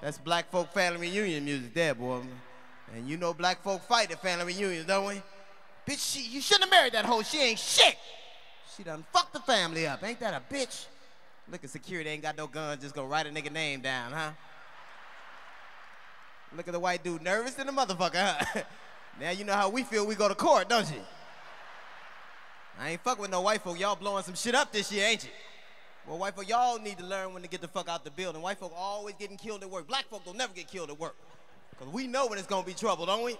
That's black folk family reunion music there, boy. And you know black folk fight at family reunions, don't we? Bitch, she, you shouldn't have married that hoe. She ain't shit. She done fucked the family up. Ain't that a bitch? Look at security, ain't got no guns, just gonna write a nigga name down, huh? Look at the white dude, nervous in the motherfucker, huh? now you know how we feel we go to court, don't you? I ain't fuck with no white folk. Y'all blowing some shit up this year, ain't you? Well, white folk, y'all need to learn when to get the fuck out the building. White folk always getting killed at work. Black folk don't never get killed at work. Because we know when it's going to be trouble, don't we?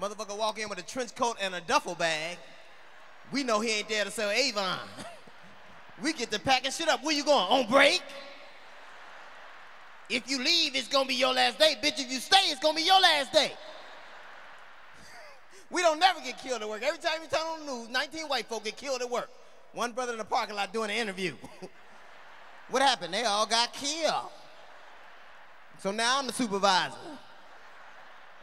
Motherfucker walk in with a trench coat and a duffel bag. We know he ain't there to sell Avon. we get to packing shit up. Where you going? On break? If you leave, it's going to be your last day. Bitch, if you stay, it's going to be your last day. we don't never get killed at work. Every time you turn on the news, 19 white folk get killed at work. One brother in the parking lot doing an interview. what happened? They all got killed. So now I'm the supervisor.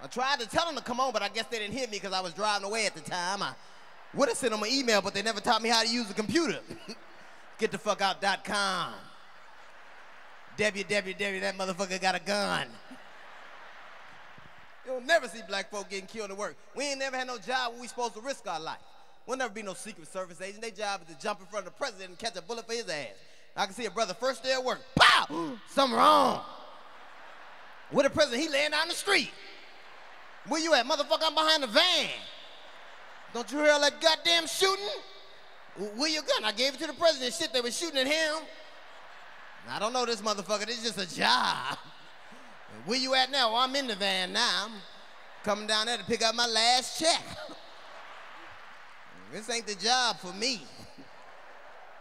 I tried to tell them to come on, but I guess they didn't hear me because I was driving away at the time. I would have sent them an email, but they never taught me how to use a computer. GetTheFuckOut.com. www, that motherfucker got a gun. You'll never see black folk getting killed at work. We ain't never had no job where we supposed to risk our life. We'll never be no Secret Service agent. Their job is to jump in front of the president and catch a bullet for his ass. I can see a brother first day at work. Pow! Something wrong. Where the president? He laying down the street. Where you at? Motherfucker, I'm behind the van. Don't you hear all that goddamn shooting? Where your gun? I gave it to the president. Shit, they were shooting at him. I don't know this motherfucker. This is just a job. Where you at now? Well, I'm in the van now. I'm coming down there to pick up my last check. This ain't the job for me.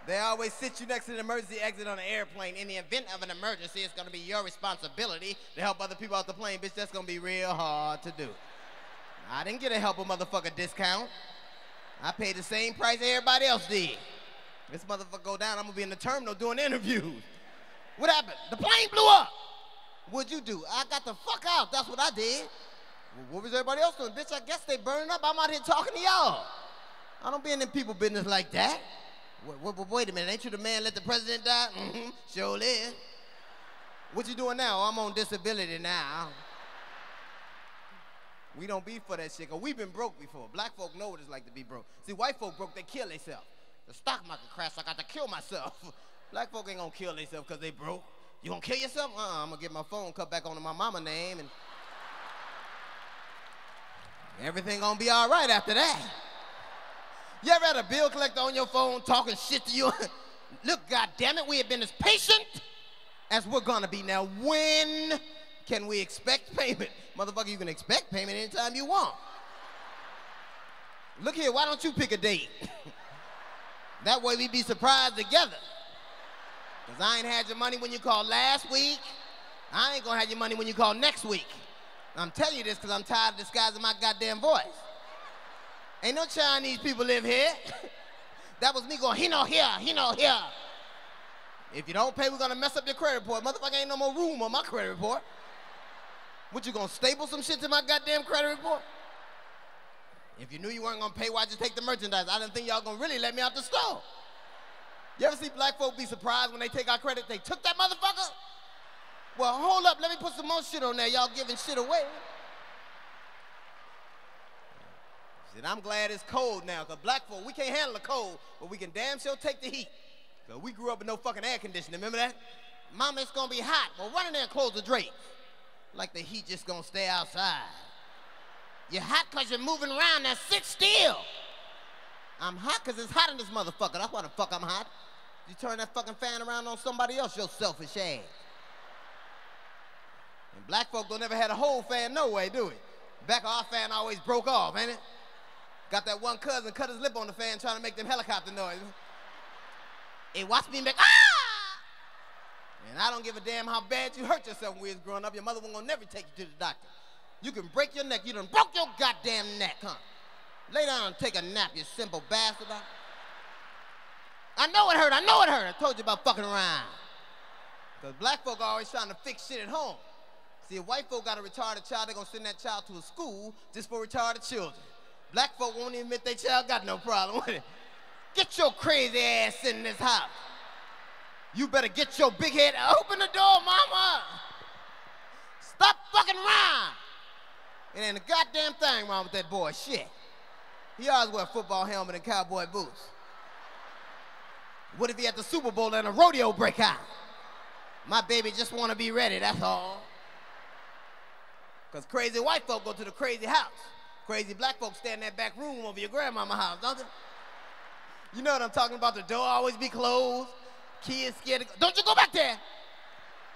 They always sit you next to the emergency exit on an airplane. In the event of an emergency, it's gonna be your responsibility to help other people out the plane. Bitch, that's gonna be real hard to do. I didn't get a help a motherfucker discount. I paid the same price everybody else did. This motherfucker go down, I'm gonna be in the terminal doing interviews. What happened? The plane blew up. What'd you do? I got the fuck out. That's what I did. What was everybody else doing? Bitch, I guess they burning up. I'm out here talking to y'all. I don't be in them people business like that. Wait, wait, wait, a minute, ain't you the man let the president die? Mm-hmm, sure is. What you doing now? I'm on disability now. We don't be for that shit, cause we've been broke before. Black folk know what it's like to be broke. See, white folk broke, they kill themselves. The stock market crashed, I got to kill myself. Black folk ain't gonna kill themselves cause they broke. You gonna kill yourself? Uh, uh I'm gonna get my phone cut back onto my mama name and everything gonna be all right after that. You ever had a bill collector on your phone talking shit to you? Look, goddamn it, we have been as patient as we're gonna be. Now, when can we expect payment? Motherfucker, you can expect payment anytime you want. Look here, why don't you pick a date? that way we be surprised together. Cause I ain't had your money when you called last week. I ain't gonna have your money when you call next week. I'm telling you this because I'm tired of disguising my goddamn voice. Ain't no Chinese people live here. that was me going, he no here, he no here. If you don't pay, we're gonna mess up your credit report. Motherfucker ain't no more room on my credit report. What, you gonna staple some shit to my goddamn credit report? If you knew you weren't gonna pay, why'd you take the merchandise? I didn't think y'all gonna really let me out the store. You ever see black folk be surprised when they take our credit? They took that motherfucker? Well, hold up, let me put some more shit on there. Y'all giving shit away. And I'm glad it's cold now, because black folk, we can't handle the cold, but we can damn sure take the heat. Because we grew up with no fucking air conditioning, remember that? Mama, it's gonna be hot. Well, run in there and close the drapes. Like the heat just gonna stay outside. You're hot because you're moving around, now sit still. I'm hot because it's hot in this motherfucker. That's why the fuck I'm hot. You turn that fucking fan around on somebody else, your selfish ass. And black folk don't ever had a whole fan no way, do it? Back of our fan always broke off, ain't it? Got that one cousin cut his lip on the fan trying to make them helicopter noises. Hey, watch me make, ah! And I don't give a damn how bad you hurt yourself when we was growing up. Your mother won't never take you to the doctor. You can break your neck. You done broke your goddamn neck, huh? Lay down and take a nap, you simple bastard. I know it hurt. I know it hurt. I told you about fucking around. Because black folk are always trying to fix shit at home. See, if white folk got a retarded child, they're going to send that child to a school just for retarded children. Black folk won't even admit their child got no problem with it. Get your crazy ass in this house. You better get your big head. Open the door, mama. Stop fucking rhyme. It ain't a goddamn thing wrong with that boy. Shit. He always wear a football helmet and cowboy boots. What if he at the Super Bowl and a rodeo break out? My baby just want to be ready, that's all. Because crazy white folk go to the crazy house. Crazy black folks stay in that back room over your grandmama house, don't they? You know what I'm talking about? The door always be closed. Kids scared to go. Don't you go back there.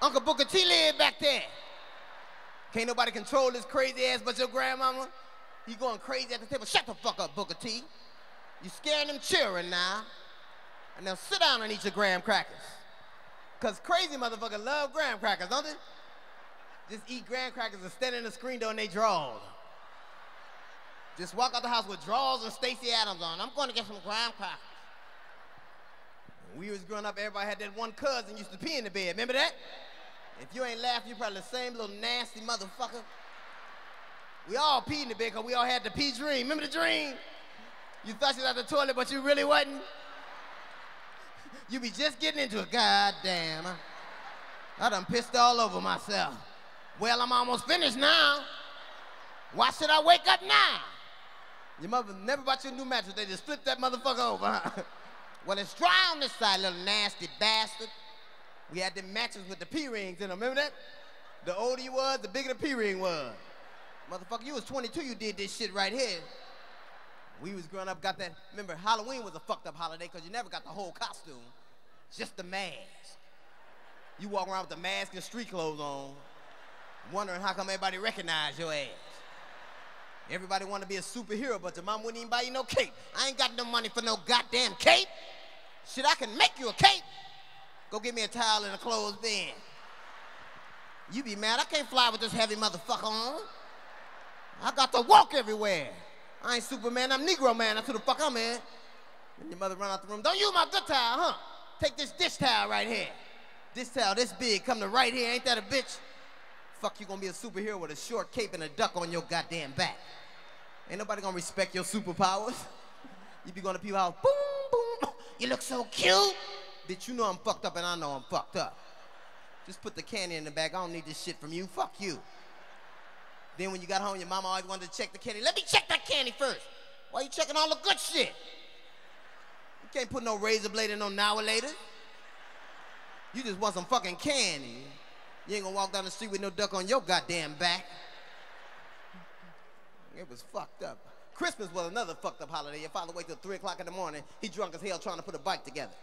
Uncle Booker T live back there. Can't nobody control this crazy ass but your grandmama. He going crazy at the table. Shut the fuck up, Booker T. You scaring them children now. And now sit down and eat your graham crackers. Cause crazy motherfuckers love graham crackers, don't they? Just eat graham crackers and stand in the screen door and they draw. Just walk out the house with drawers and Stacy Adams on. I'm going to get some graham crackers. When we was growing up, everybody had that one cousin used to pee in the bed. Remember that? If you ain't laughing, you probably the same little nasty motherfucker. We all peed in the bed because we all had the pee dream. Remember the dream? You thought you was at the toilet, but you really wasn't. You be just getting into it. God damn. I, I done pissed all over myself. Well, I'm almost finished now. Why should I wake up now? Your mother never bought you a new mattress. They just flipped that motherfucker over. Huh? well, it's dry on this side, little nasty bastard. We had the matches with the P-rings in them. Remember that? The older you was, the bigger the P-ring was. Motherfucker, you was 22, you did this shit right here. We was growing up, got that. Remember, Halloween was a fucked up holiday because you never got the whole costume, just the mask. You walk around with the mask and street clothes on, wondering how come everybody recognize your ass. Everybody want to be a superhero, but your mom wouldn't even buy you no cape. I ain't got no money for no goddamn cape. Shit, I can make you a cape. Go get me a towel and a clothes bin. You be mad, I can't fly with this heavy motherfucker on. I got to walk everywhere. I ain't Superman, I'm Negro man. That's who the fuck I'm in. And your mother run out the room. Don't use my good towel, huh? Take this dish towel right here. This towel this big, come to right here. Ain't that a bitch? Fuck, you gonna be a superhero with a short cape and a duck on your goddamn back. Ain't nobody gonna respect your superpowers. You be going to people house, boom, boom. You look so cute. Bitch, you know I'm fucked up and I know I'm fucked up. Just put the candy in the bag. I don't need this shit from you. Fuck you. Then when you got home, your mama always wanted to check the candy. Let me check that candy first. Why you checking all the good shit? You can't put no razor blade in no now later. You just want some fucking candy. You ain't gonna walk down the street with no duck on your goddamn back. It was fucked up. Christmas was another fucked up holiday. Your father wait till 3 o'clock in the morning. He drunk as hell trying to put a bike together.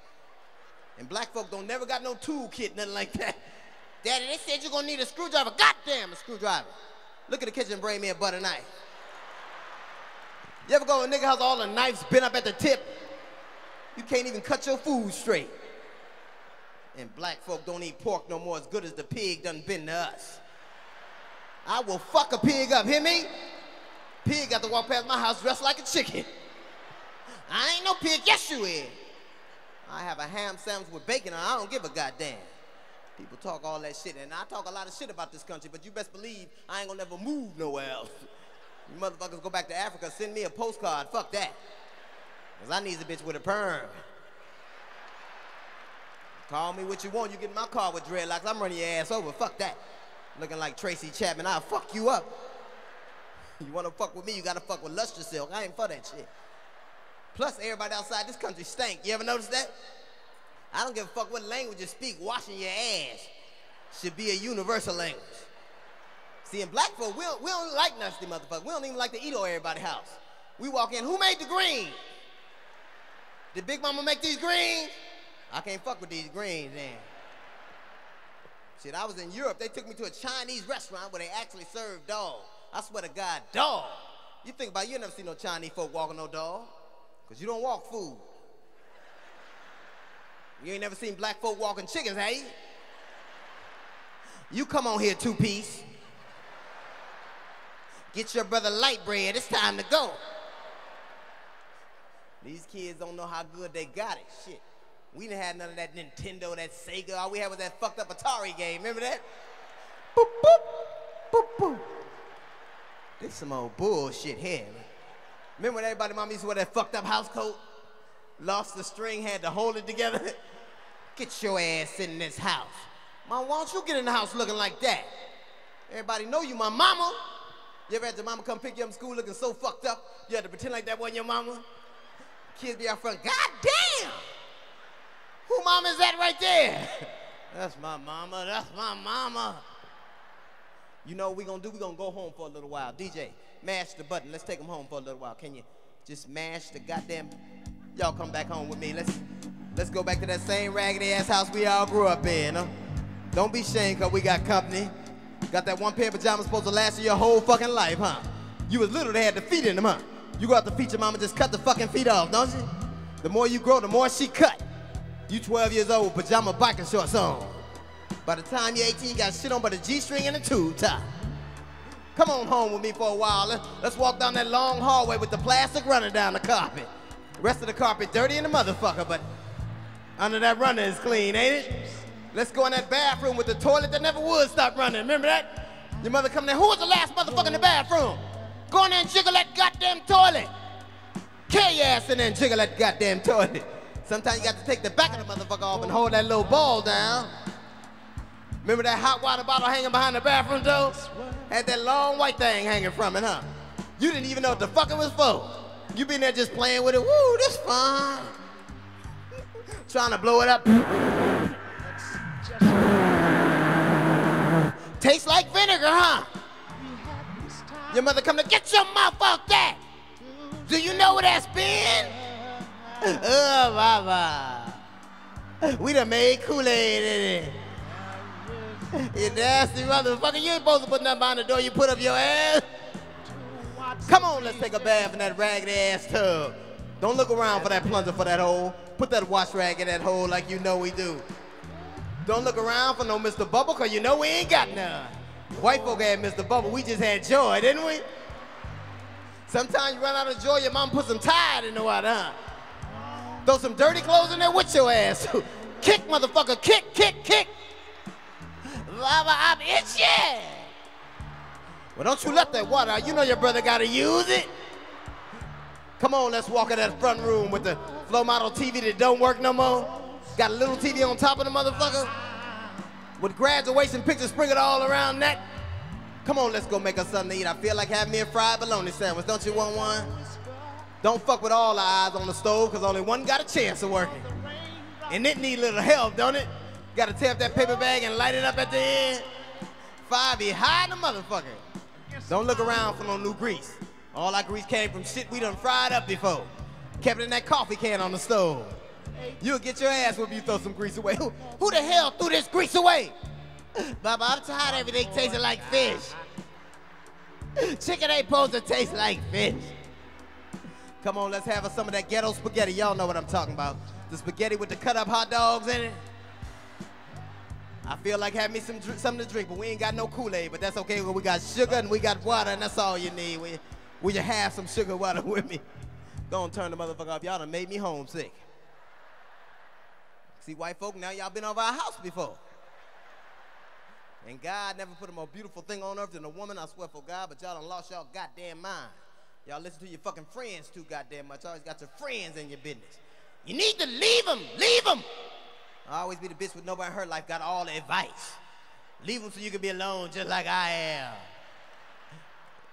And black folk don't never got no tool kit, nothing like that. Daddy, they said you're gonna need a screwdriver. Goddamn, a screwdriver. Look at the kitchen, bring me a butter knife. You ever go to a nigga house, all the knives bent up at the tip? You can't even cut your food straight. And black folk don't eat pork no more as good as the pig done been to us. I will fuck a pig up, hear me? Pig got to walk past my house dressed like a chicken. I ain't no pig, yes you is. I have a ham sandwich with bacon and I don't give a goddamn. People talk all that shit, and I talk a lot of shit about this country, but you best believe I ain't gonna never move nowhere else. You motherfuckers go back to Africa, send me a postcard, fuck that. Cause I need a bitch with a perm. Call me what you want, you get in my car with dreadlocks, I'm running your ass over, fuck that. Looking like Tracy Chapman, I'll fuck you up. You wanna fuck with me, you gotta fuck with Lustre Silk, I ain't for that shit. Plus, everybody outside this country stank. You ever notice that? I don't give a fuck what language you speak. Washing your ass should be a universal language. See, in black folk, we don't, we don't like nasty motherfuckers. We don't even like to eat over everybody's house. We walk in, who made the greens? Did Big Mama make these greens? I can't fuck with these greens, then. Shit, I was in Europe. They took me to a Chinese restaurant where they actually served dog. I swear to God, dog. You think about it, you never see no Chinese folk walking no dog. Because you don't walk food. You ain't never seen black folk walking chickens, hey? you? You come on here, two piece. Get your brother light bread. It's time to go. These kids don't know how good they got it. Shit. We didn't have none of that Nintendo, that Sega. All we had was that fucked up Atari game. Remember that? Boop, boop, boop, boop. This some old bullshit here. Remember when everybody mom used to wear that fucked up house coat? Lost the string, had to hold it together? Get your ass in this house. Mom, why don't you get in the house looking like that? Everybody know you my mama. You ever had your mama come pick you up from school looking so fucked up, you had to pretend like that wasn't your mama? Kids be out front, God damn! Who mama is that right there? That's my mama, that's my mama. You know what we're gonna do? We're gonna go home for a little while. DJ, mash the button. Let's take them home for a little while. Can you just mash the goddamn... Y'all come back home with me. Let's let's go back to that same raggedy ass house we all grew up in, huh? Don't be ashamed cause we got company. Got that one pair of pajamas supposed to last you your whole fucking life, huh? You was little, they had the feet in them, huh? You go out to feed your mama, just cut the fucking feet off, don't you? The more you grow, the more she cut. You 12 years old, pajama biking shorts on. By the time you're 18, you got shit on but a G-string and a tube top. Come on home with me for a while. Let's, let's walk down that long hallway with the plastic running down the carpet. The rest of the carpet dirty in the motherfucker, but under that runner is clean, ain't it? Let's go in that bathroom with the toilet that never would stop running. Remember that? Your mother come there. Who was the last motherfucker in the bathroom? Go in there and jiggle that goddamn toilet. Carry your ass in there and jiggle that goddamn toilet. Sometimes you got to take the back of the motherfucker off and hold that little ball down. Remember that hot water bottle hanging behind the bathroom door? Had that long white thing hanging from it, huh? You didn't even know what the fuck it was for. You been there just playing with it. Woo, this fun. Trying to blow it up. Tastes like vinegar, huh? Your mother come to get your mouth out that. Do you know what that's been? Oh, mama. We done made Kool-Aid in it. You nasty motherfucker. You ain't supposed to put nothing behind the door. You put up your ass. Come on, let's take a bath in that raggedy ass tub. Don't look around for that plunger for that hole. Put that wash rag in that hole like you know we do. Don't look around for no Mr. Bubble, cause you know we ain't got none. White folk had Mr. Bubble, we just had joy, didn't we? Sometimes you run out of joy, your mom put some Tide in the water, huh? Throw some dirty clothes in there with your ass. kick, motherfucker, kick, kick, kick. Mama, I'm itchy. Well, don't you let that water out. You know your brother gotta use it. Come on, let's walk in that front room with the flow model TV that don't work no more. Got a little TV on top of the motherfucker. With graduation pictures sprinkled all around that. Come on, let's go make us something to eat. I feel like having me a fried bologna sandwich. Don't you want one? Don't fuck with all eyes on the stove, because only one got a chance of working. And it need a little help, don't it? Gotta tear up that paper bag and light it up at the end. Five be high the motherfucker. Don't look around for no new grease. All our grease came from shit we done fried up before. Kept it in that coffee can on the stove. You'll get your ass if you throw some grease away. Who, who the hell threw this grease away? Baba, I'm tired of everything tasting like fish. Chicken ain't supposed to taste like fish. Come on, let's have some of that ghetto spaghetti. Y'all know what I'm talking about. The spaghetti with the cut up hot dogs in it. I feel like having me some something to drink, but we ain't got no Kool-Aid, but that's okay. We got sugar and we got water, and that's all you need. We, will you have some sugar water with me? Don't turn the motherfucker off. Y'all done made me homesick. See, white folk, now y'all been over our house before. And God never put a more beautiful thing on earth than a woman, I swear for God, but y'all done lost y'all goddamn mind. Y'all listen to your fucking friends too goddamn much. Always got your friends in your business. You need to leave them, leave them. I always be the bitch with nobody in her life, got all the advice. Leave them so you can be alone just like I am.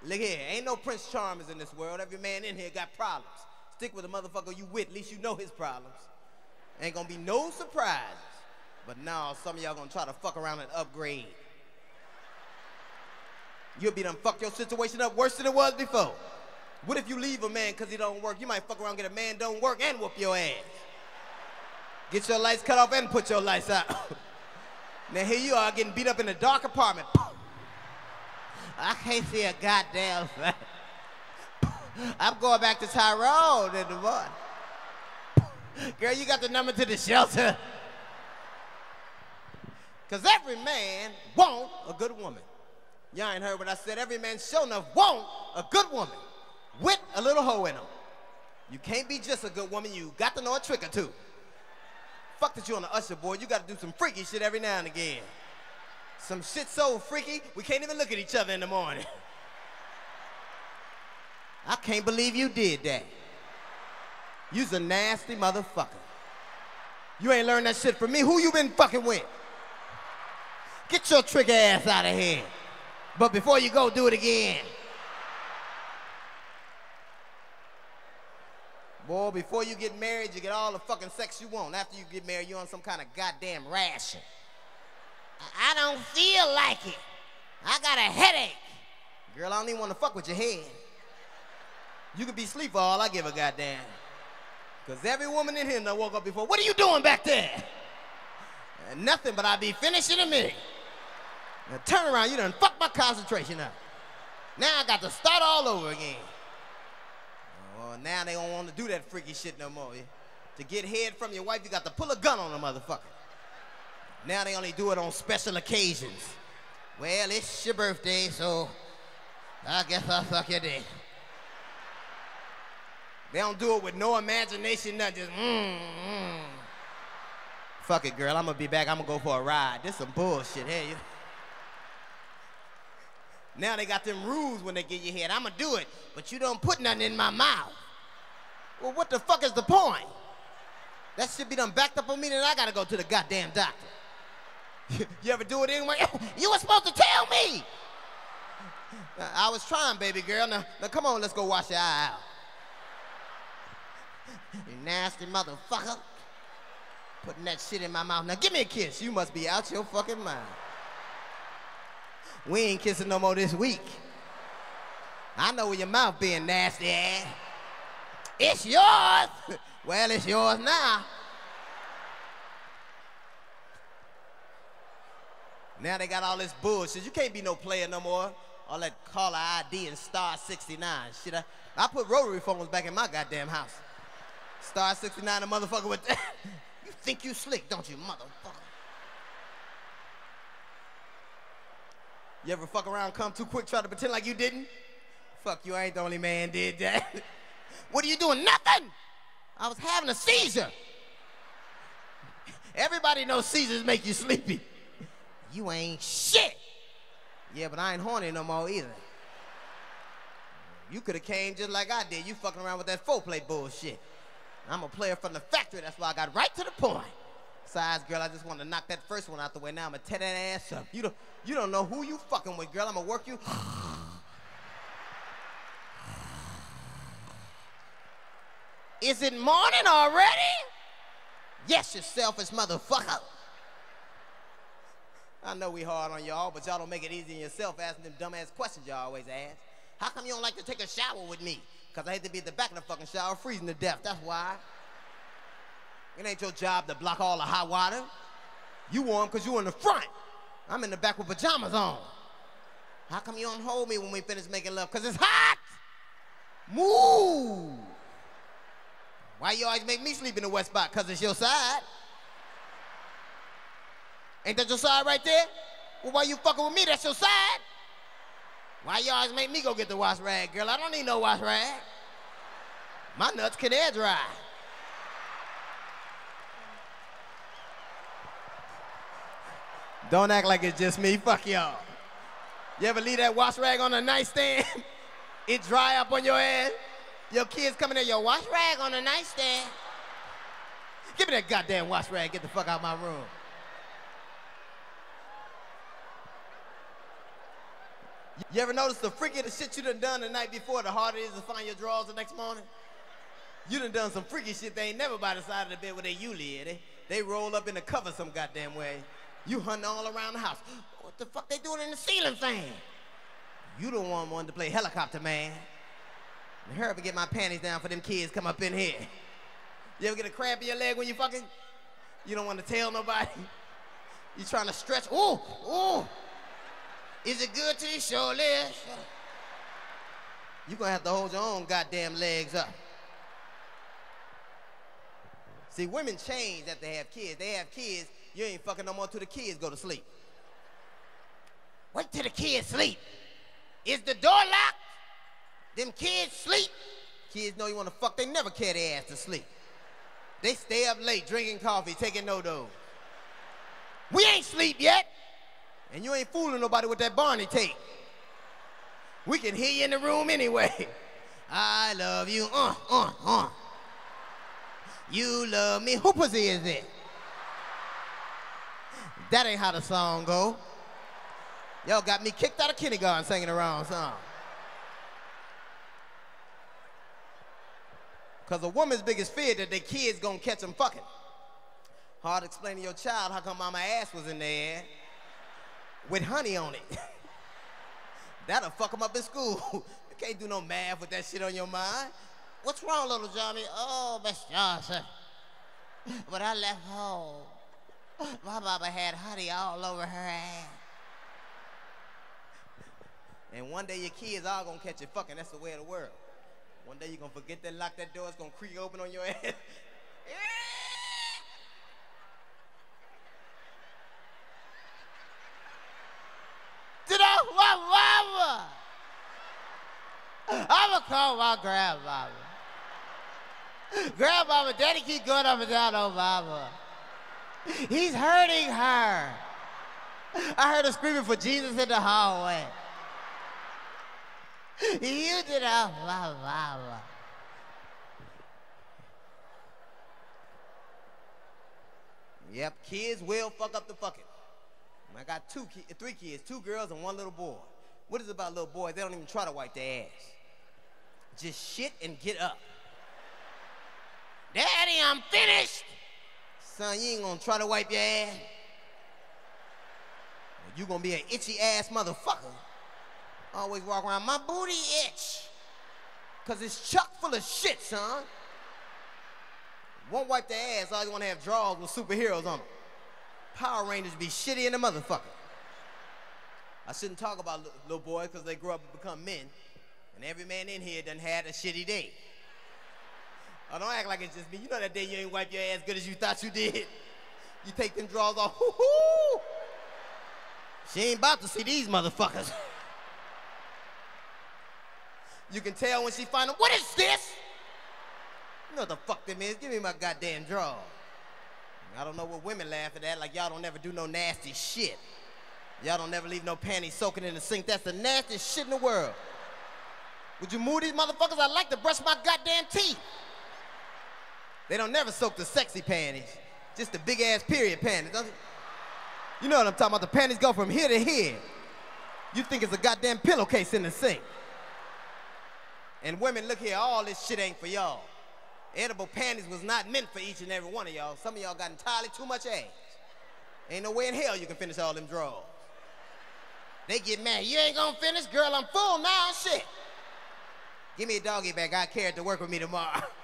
Look here, ain't no Prince Charmers in this world. Every man in here got problems. Stick with the motherfucker you with, at least you know his problems. Ain't gonna be no surprises. But now some of y'all gonna try to fuck around and upgrade. You'll be done fuck your situation up worse than it was before. What if you leave a man because he don't work? You might fuck around, get a man don't work, and whoop your ass. Get your lights cut off and put your lights out. now here you are getting beat up in a dark apartment. I can't see a goddamn thing. I'm going back to Tyrone in the morning. Girl, you got the number to the shelter. Because every man want a good woman. Y'all ain't heard what I said. Every man sure enough want a good woman with a little hoe in them. You can't be just a good woman. You got to know a trick or two. Fuck that you on the usher board. You got to do some freaky shit every now and again. Some shit so freaky, we can't even look at each other in the morning. I can't believe you did that. You's a nasty motherfucker. You ain't learned that shit from me. Who you been fucking with? Get your trick ass out of here. But before you go, do it again. Boy, before you get married, you get all the fucking sex you want. After you get married, you're on some kind of goddamn ration. I don't feel like it. I got a headache. Girl, I don't even want to fuck with your head. You could be asleep for all I give a goddamn. Because every woman in here done woke up before. What are you doing back there? Nothing, but I'll be finished in a minute. Now turn around, you done fucked my concentration up. Now I got to start all over again. Oh, now they don't want to do that freaky shit no more. To get head from your wife, you got to pull a gun on a motherfucker. Now they only do it on special occasions. Well, it's your birthday, so I guess I'll suck your dick. They don't do it with no imagination, nothing, just mmm, mmm. Fuck it, girl, I'm gonna be back, I'm gonna go for a ride. This some bullshit, hey. Now they got them rules when they get your head. I'm gonna do it, but you don't put nothing in my mouth. Well, what the fuck is the point? That should be done backed up on me, then I gotta go to the goddamn doctor. you ever do it anyway? you were supposed to tell me. I was trying, baby girl. Now, now come on, let's go wash your eye out. You nasty motherfucker. Putting that shit in my mouth. Now give me a kiss. You must be out your fucking mind. We ain't kissing no more this week. I know where your mouth being nasty ass. It's yours. well, it's yours now. Now they got all this bullshit. You can't be no player no more. All that caller ID and star 69. Shit, I, I put rotary phones back in my goddamn house. Star 69, a motherfucker with that. you think you slick, don't you, motherfucker? You ever fuck around, come too quick, try to pretend like you didn't? Fuck you, I ain't the only man did that. what are you doing? Nothing! I was having a seizure. Everybody knows seizures make you sleepy. You ain't shit. Yeah, but I ain't horny no more either. You could have came just like I did. You fucking around with that four-play bullshit. I'm a player from the factory. That's why I got right to the point. Besides, girl, I just want to knock that first one out the way. Now I'm gonna tear that ass up. You don't, you don't know who you fucking with, girl. I'm gonna work you. Is it morning already? Yes, you selfish motherfucker. I know we hard on y'all, but y'all don't make it easy on yourself asking them dumbass questions y'all always ask. How come you don't like to take a shower with me? Because I hate to be at the back of the fucking shower freezing to death. That's why. It ain't your job to block all the hot water. You warm because you in the front. I'm in the back with pajamas on. How come you don't hold me when we finish making love? Because it's hot. Move. Why you always make me sleep in the west spot? Because it's your side. Ain't that your side right there? Well, why you fucking with me? That's your side. Why you always make me go get the wash rag, girl? I don't need no wash rag. My nuts can air dry. Don't act like it's just me. Fuck y'all. You ever leave that wash rag on the nightstand? it dry up on your ass? Your kids coming in, your wash rag on the nightstand. Give me that goddamn wash rag. Get the fuck out of my room. You ever notice the freakier the shit you done done the night before, the harder it is to find your drawers the next morning? You done done some freaky shit they ain't never by the side of the bed where they usually is. They, they roll up in the cover some goddamn way. You hunting all around the house. What the fuck they doing in the ceiling fan? You don't want one to play helicopter man. hurry up and get my panties down for them kids come up in here. You ever get a cramp in your leg when you fucking? You don't want to tell nobody? You trying to stretch? Ooh, ooh. Is it good to you? Surely. You're gonna have to hold your own goddamn legs up. See, women change after they have kids. They have kids, you ain't fucking no more till the kids go to sleep. Wait till the kids sleep. Is the door locked? Them kids sleep. Kids know you wanna fuck, they never carry their ass to sleep. They stay up late drinking coffee, taking NoDoz. We ain't sleep yet. And you ain't fooling nobody with that Barney tape. We can hear you in the room anyway. I love you, uh, uh, uh. You love me. Who pussy is it? That ain't how the song go. Y'all got me kicked out of kindergarten singing the wrong song. Because a woman's biggest fear that their kids gonna catch them fucking. Hard to explain to your child how come mama ass was in there with honey on it. That'll fuck them up in school. you can't do no math with that shit on your mind. What's wrong, little Johnny? Oh, Miss Johnson. When I left home, Oh, my mama had honey all over her ass. And one day your kids all gonna catch you fucking. That's the way of the world. One day you're gonna forget to lock that door. It's gonna creak open on your ass. Did I my mama? I'ma call my grandmama. Grandmama, daddy keep going up and down on mama. He's hurting her. I heard her screaming for Jesus in the hallway. You did a mama. Yep, kids will fuck up the fucking. I got two, ki- three kids, two girls and one little boy. What is it about little boys? They don't even try to wipe their ass. Just shit and get up. Daddy, I'm finished. Son, you ain't gonna try to wipe your ass. You gonna be an itchy ass motherfucker. Always walk around, my booty itch. Cause it's chock full of shit, son. Won't wipe their ass, you wanna have drawers with superheroes on them. Power Rangers be shitty in the motherfucker. I shouldn't talk about little boys because they grow up and become men. And every man in here done had a shitty day. Oh, don't act like it's just me. You know that day you ain't wipe your ass good as you thought you did. You take them drawers off. Hoo-hoo! She ain't about to see these motherfuckers. You can tell when she find them, what is this? You know what the fuck them is? Give me my goddamn drawers. I don't know what women laugh at that, like y'all don't ever do no nasty shit. Y'all don't never leave no panties soaking in the sink. That's the nastiest shit in the world. Would you move these motherfuckers? I like to brush my goddamn teeth. They don't never soak the sexy panties, just the big ass period panties. You know what I'm talking about? The panties go from here to here. You think it's a goddamn pillowcase in the sink. And women, look here, all this shit ain't for y'all. Edible panties was not meant for each and every one of y'all. Some of y'all got entirely too much ass. Ain't no way in hell you can finish all them drawers. They get mad. You ain't gonna finish? Girl, I'm full now. Shit. Give me a doggy bag. I it to work with me tomorrow.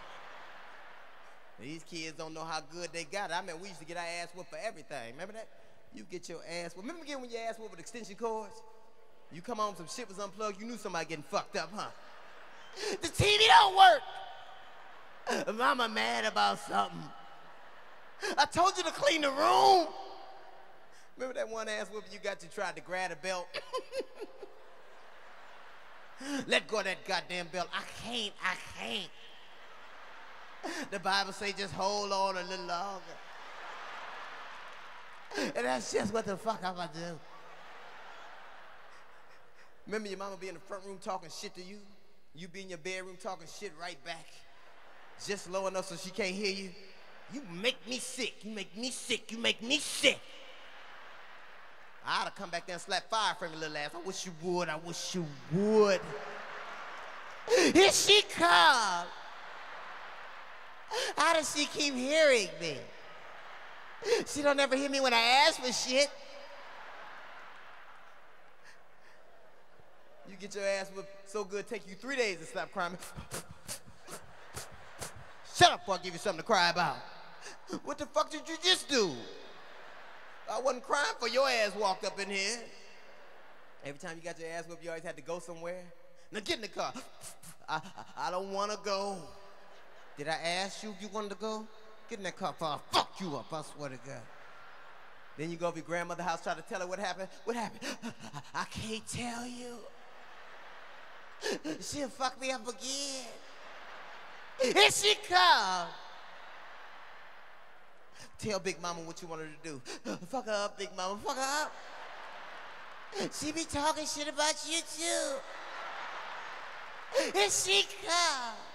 These kids don't know how good they got it. I mean, we used to get our ass whooped for everything. Remember that? You get your ass whooped. Remember getting when your ass whooped with extension cords? You come home, some shit was unplugged. You knew somebody getting fucked up, huh? The TV don't work. Mama mad about something. I told you to clean the room. Remember that one ass whooping you got? You tried to grab a belt. Let go of that goddamn belt. I can't. I can't. The Bible say just hold on a little longer. And that's just what the fuck I'm gonna do. Remember your mama be in the front room talking shit to you? You be in your bedroom talking shit right back. Just low enough so she can't hear you. You make me sick. You make me sick. You make me sick. I'd come back there and slapped fire from your little ass. I wish you would. I wish you would. Here she comes. How does she keep hearing me? She don't ever hear me when I ask for shit. You get your ass whipped so good, take you three days to stop crying. Shut up before I give you something to cry about. What the fuck did you just do? I wasn't crying for your ass walked up in here. Every time you got your ass whipped, you always had to go somewhere. Now get in the car. I, I, I don't want to go. Did I ask you if you wanted to go? Get in that car before I fuck you up, I swear to God. Then you go to your grandmother's house, try to tell her what happened. What happened? I can't tell you. She'll fuck me up again. Here she come. Tell Big Mama what you want her to do. Fuck her up, Big Mama. Fuck her up. She be talking shit about you too. Here she come.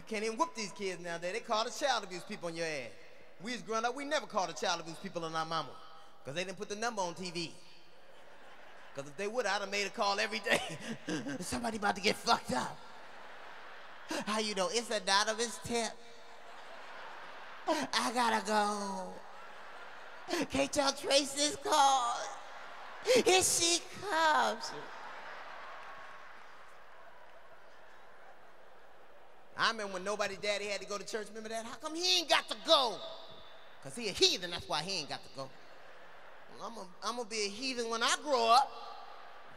You can't even whoop these kids nowadays. They call the child abuse people on your ass. We was growing up, we never called the child abuse people on our mama. Because they didn't put the number on TV. Because if they would, I'd have made a call every day. Somebody about to get fucked up. How you know? It's a anonymous tip. I gotta go. Can't y'all trace this call? Here she comes. I remember when nobody daddy had to go to church. Remember that? How come he ain't got to go? Because he a heathen, that's why he ain't got to go. Well, I'm gonna be a heathen when I grow up.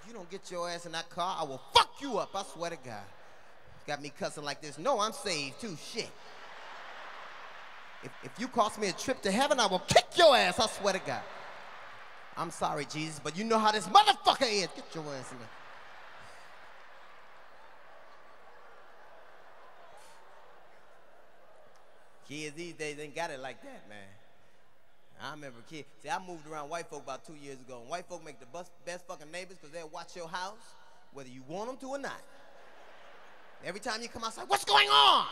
If you don't get your ass in that car, I will fuck you up, I swear to God. Got me cussing like this. No, I'm saved too, shit. If, if you cost me a trip to heaven, I will kick your ass, I swear to God. I'm sorry, Jesus, but you know how this motherfucker is. Get your ass in there. Kids these days ain't got it like that, man. I remember kids. See, I moved around white folk about two years ago, and white folk make the best, best fucking neighbors because they'll watch your house, whether you want them to or not. Every time you come outside, what's going on?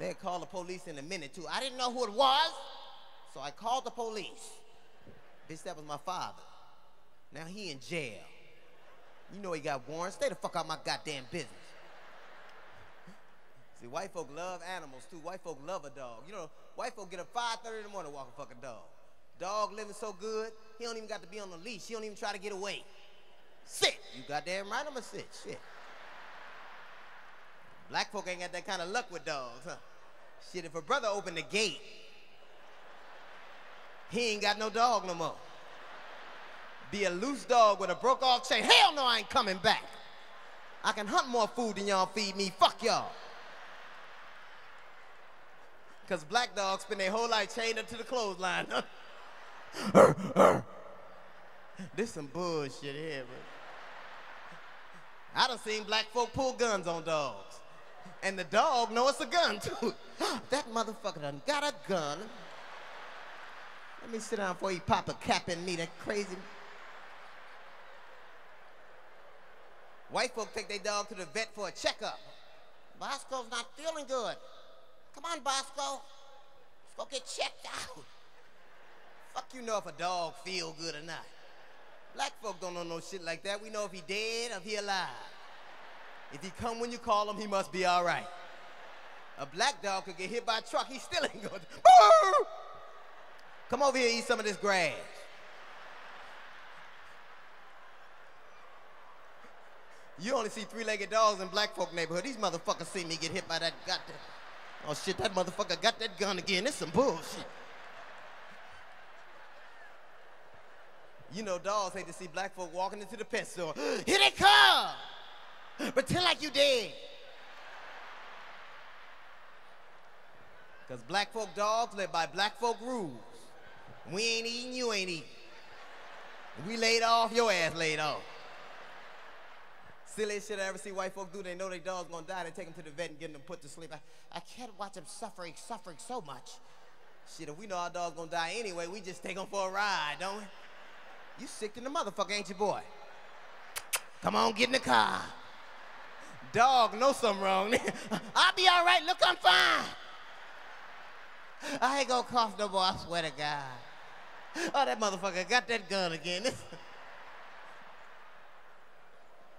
They'll call the police in a minute, too. I didn't know who it was, so I called the police. Bitch, that was my father. Now he in jail. You know he got warrants. Stay the fuck out my goddamn business. See, white folk love animals too. White folk love a dog. You know, white folk get up 5.30 in the morning to walk a fucking dog. Dog living so good, he don't even got to be on the leash. He don't even try to get away. Sit. You goddamn right, I'ma sit. Shit. Black folk ain't got that kind of luck with dogs, huh? Shit, if a brother opened the gate, he ain't got no dog no more. Be a loose dog with a broke off chain. Hell no, I ain't coming back. I can hunt more food than y'all feed me. Fuck y'all. Because black dogs spend their whole life chained up to the clothesline. this some bullshit here, bro. I done seen black folk pull guns on dogs. And the dog know it's a gun, too. that motherfucker done got a gun. Let me sit down before he pop a cap in me, that crazy. White folk take their dog to the vet for a checkup. Bosco's not feeling good. Come on, Bosco. Let's go get checked out. Fuck you know if a dog feel good or not. Black folk don't know no shit like that. We know if he dead or if he alive. If he come when you call him, he must be all right. A black dog could get hit by a truck, he still ain't going to. Come over here eat some of this grass. You only see three-legged dogs in black folk neighborhood. These motherfuckers see me get hit by that goddamn... Oh shit, that motherfucker got that gun again. It's some bullshit. You know, dogs hate to see black folk walking into the pet store. Here they come! Pretend like you dead. Because black folk dogs live by black folk rules. We ain't eating, you ain't eating. We laid off, your ass laid off. Silliest shit I ever see white folk do. They know their dog's gonna die. They take them to the vet and get them put to sleep. I, I can't watch them suffering, suffering so much. Shit, if we know our dog's gonna die anyway, we just take them for a ride, don't we? You sick in the motherfucker, ain't you, boy? Come on, get in the car. Dog know something wrong. I'll be all right. Look, I'm fine. I ain't gonna cough no more, I swear to God. Oh, that motherfucker got that gun again.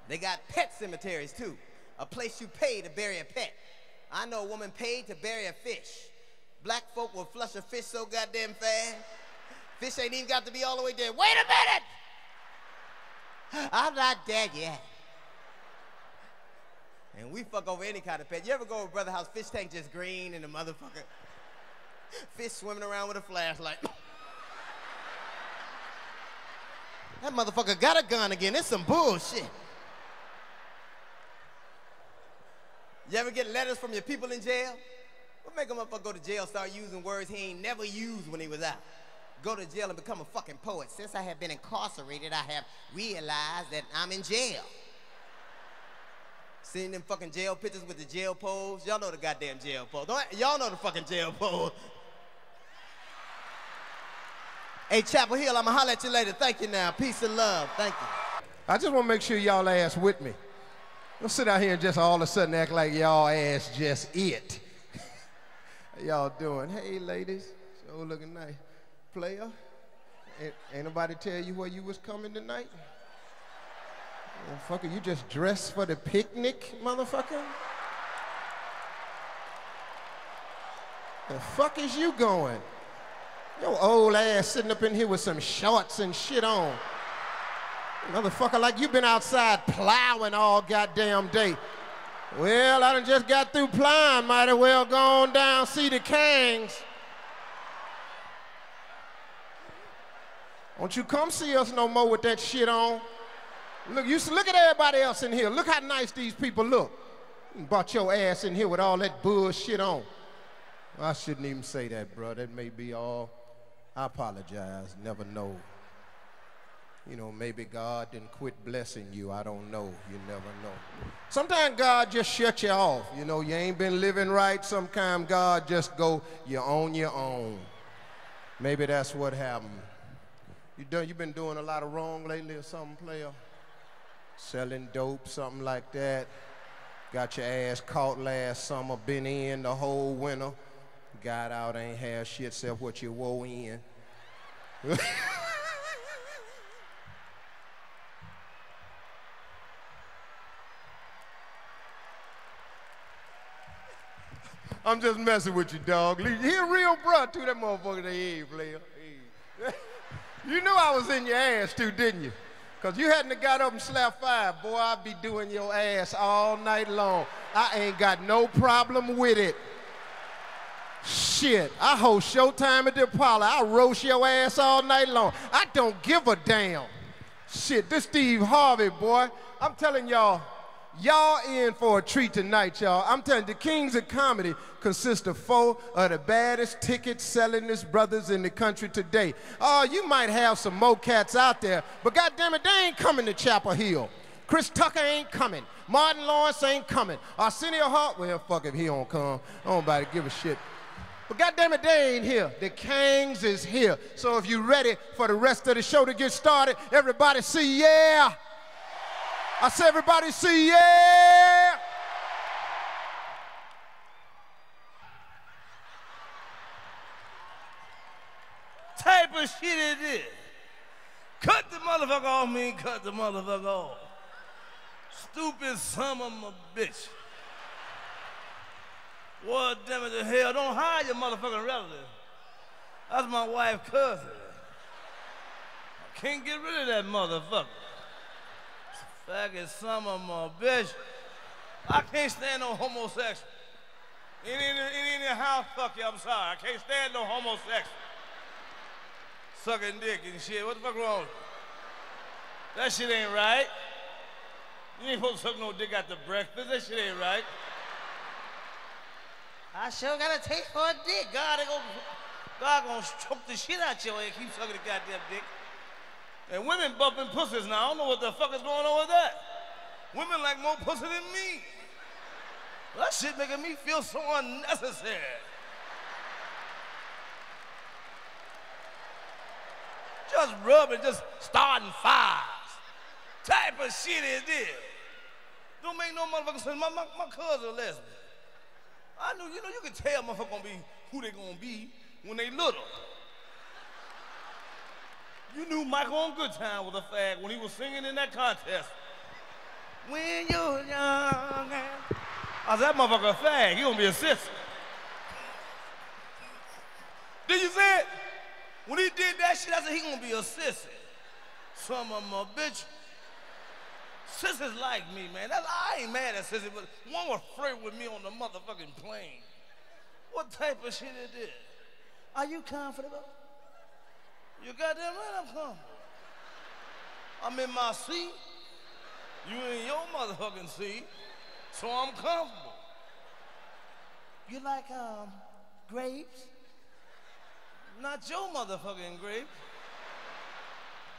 They got pet cemeteries too, a place you pay to bury a pet. I know a woman paid to bury a fish. Black folk will flush a fish so goddamn fast. Fish ain't even got to be all the way dead. Wait a minute! I'm not dead yet. And we fuck over any kind of pet. You ever go to brother house, fish tank just green and the motherfucker, fish swimming around with a flashlight. that motherfucker got a gun again. It's some bullshit. You ever get letters from your people in jail? What make a motherfucker go to jail start using words he ain't never used when he was out? Go to jail and become a fucking poet. Since I have been incarcerated, I have realized that I'm in jail. Seeing them fucking jail pictures with the jail pose? Y'all know the goddamn jail pose. Y'all know the fucking jail pose. hey, Chapel Hill, I'ma holler at you later. Thank you now. Peace and love. Thank you. I just want to make sure y'all ass with me. Don't sit out here and just all of a sudden act like y'all ass just it. y'all doing? Hey, ladies. Oh, looking nice. Player, ain't, ain't nobody tell you where you was coming tonight? Motherfucker, you just dressed for the picnic, motherfucker? The fuck is you going? Your old ass sitting up in here with some shorts and shit on. Motherfucker, like you been outside plowing all goddamn day. Well, I done just got through plowing. Might as well go on down see the Kangs. Won't you come see us no more with that shit on? Look, you look at everybody else in here. Look how nice these people look. You brought your ass in here with all that bullshit on. I shouldn't even say that, bro. That may be all. I apologize. Never know. You know, maybe God didn't quit blessing you. I don't know. You never know. Sometimes God just shut you off. You know, you ain't been living right. Sometimes God just go, you're on your own. Maybe that's what happened. You done, you been doing a lot of wrong lately or something, player? Selling dope, something like that. Got your ass caught last summer, been in the whole winter. Got out, ain't had shit except what you wore in. I'm just messing with you, dog. He a real bruh too, that motherfucker they ain't player. you knew I was in your ass too, didn't you? Cause you hadn't got up and slapped five, boy, I'd be doing your ass all night long. I ain't got no problem with it. Shit, I host Showtime at the Apollo. I roast your ass all night long. I don't give a damn. Shit, this Steve Harvey, boy. I'm telling y'all, Y'all in for a treat tonight, y'all. I'm telling you, the Kings of Comedy consist of four of the baddest ticket sellingest brothers in the country today. Oh, you might have some more cats out there, but goddamn it, they ain't coming to Chapel Hill. Chris Tucker ain't coming. Martin Lawrence ain't coming. Arsenio Hall, well, fuck if he don't come. Nobody give a shit. But goddamn it, they ain't here. The Kings is here. So if you ready for the rest of the show to get started, everybody see yeah. I said, everybody see, yeah. Type of shit it is. Cut the motherfucker off me, cut the motherfucker off. Stupid son of a bitch. What damn it to hell, don't hide your motherfucking relative. That's my wife's cousin. I can't get rid of that motherfucker. Faggot some of my bitch. I can't stand no homosexual. In any, in any house, fuck you, I'm sorry. I can't stand no homosexual. Sucking dick and shit. What the fuck wrong That shit ain't right. You ain't supposed to suck no dick after breakfast. That shit ain't right. I sure got a taste for a dick. God, gonna, God gonna choke the shit out your ass. Keep sucking the goddamn dick. And women bumping pussies now. I don't know what the fuck is going on with that. Women like more pussy than me. That shit making me feel so unnecessary. Just rubbing, just starting fires. Type of shit is this. Don't make no motherfucker sense. My, my, my cousin lesbian. I knew, you know, you can tell motherfucker gonna be who they gonna be when they little. You knew Michael on Good Time was a fag when he was singing in that contest. When you're young. I was that motherfucker a fag. He gonna be a sister. Did you say it? When he did that shit, I said he gonna be a sissy. Some of my bitch. Sissies like me, man. That's, I ain't mad at sissies, but one was flirt with me on the motherfucking plane. What type of shit is this? Are you comfortable? You goddamn right I'm comfortable. I'm in my seat. You in your motherfucking seat. So I'm comfortable. You like um grapes? Not your motherfucking grapes.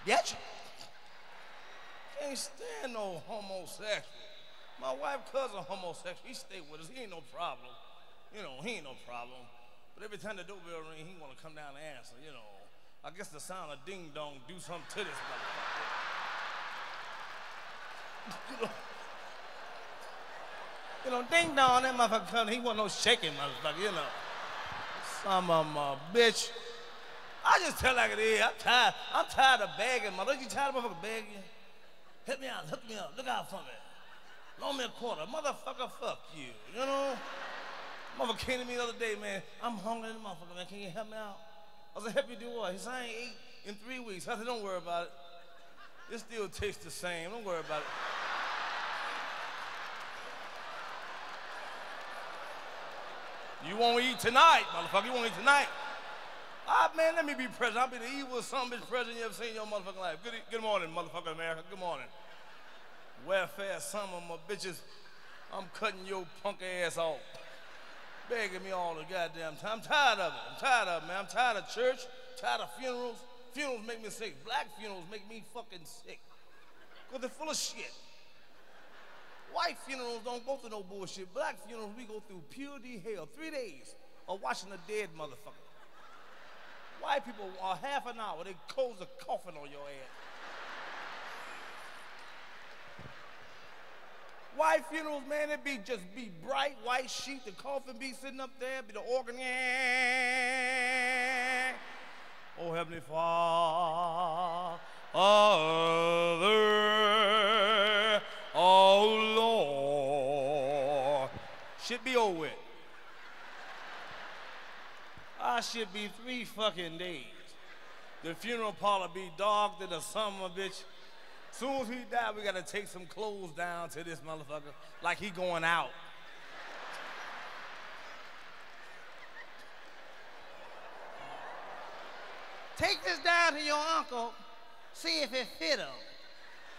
Get Can't stand no homosexual. My wife cousin homosexual. He stay with us. He ain't no problem. You know, he ain't no problem. But every time the doorbell ring, he wanna come down and answer, you know. I guess the sound of ding dong do something to this motherfucker. you, know, you know, ding dong, that motherfucker come, he wasn't no shaking motherfucker, you know. Some of them a uh, bitch. I just tell like it is. I'm tired. I'm tired of begging. Mother, you tired of motherfucker begging? Help me out. Hook me up. Look out for me. Loan me a quarter. Motherfucker, fuck you. You know? Mother came to me the other day, man. I'm hungry, motherfucker, man. Can you help me out? I said, help you do what? He said, I ain't ate in three weeks. I said, don't worry about it. It still tastes the same. Don't worry about it. You won't eat tonight, motherfucker. You won't eat tonight. Ah, man, let me be president. I'll be the evil son bitch president you ever seen in your motherfucking life. Good, good morning, motherfucker America. Good morning. Welfare, some of my bitches. I'm cutting your punk ass off. Begging me all the goddamn time. I'm tired of it. I'm tired of it, man. I'm tired of church, tired of funerals. Funerals make me sick. Black funerals make me fucking sick. Because they're full of shit. White funerals don't go through no bullshit. Black funerals, we go through pure hell. Three days of watching a dead motherfucker. White people are half an hour, they close a coffin on your ass. White funerals, man, it be just be bright white sheet, the coffin be sitting up there, be the organ. Oh, Heavenly Father, oh Lord. Should be over with. I should be three fucking days. The funeral parlor be dark than the summer, bitch. Soon as he die, we gotta take some clothes down to this motherfucker like he going out. Take this down to your uncle, see if it fit him.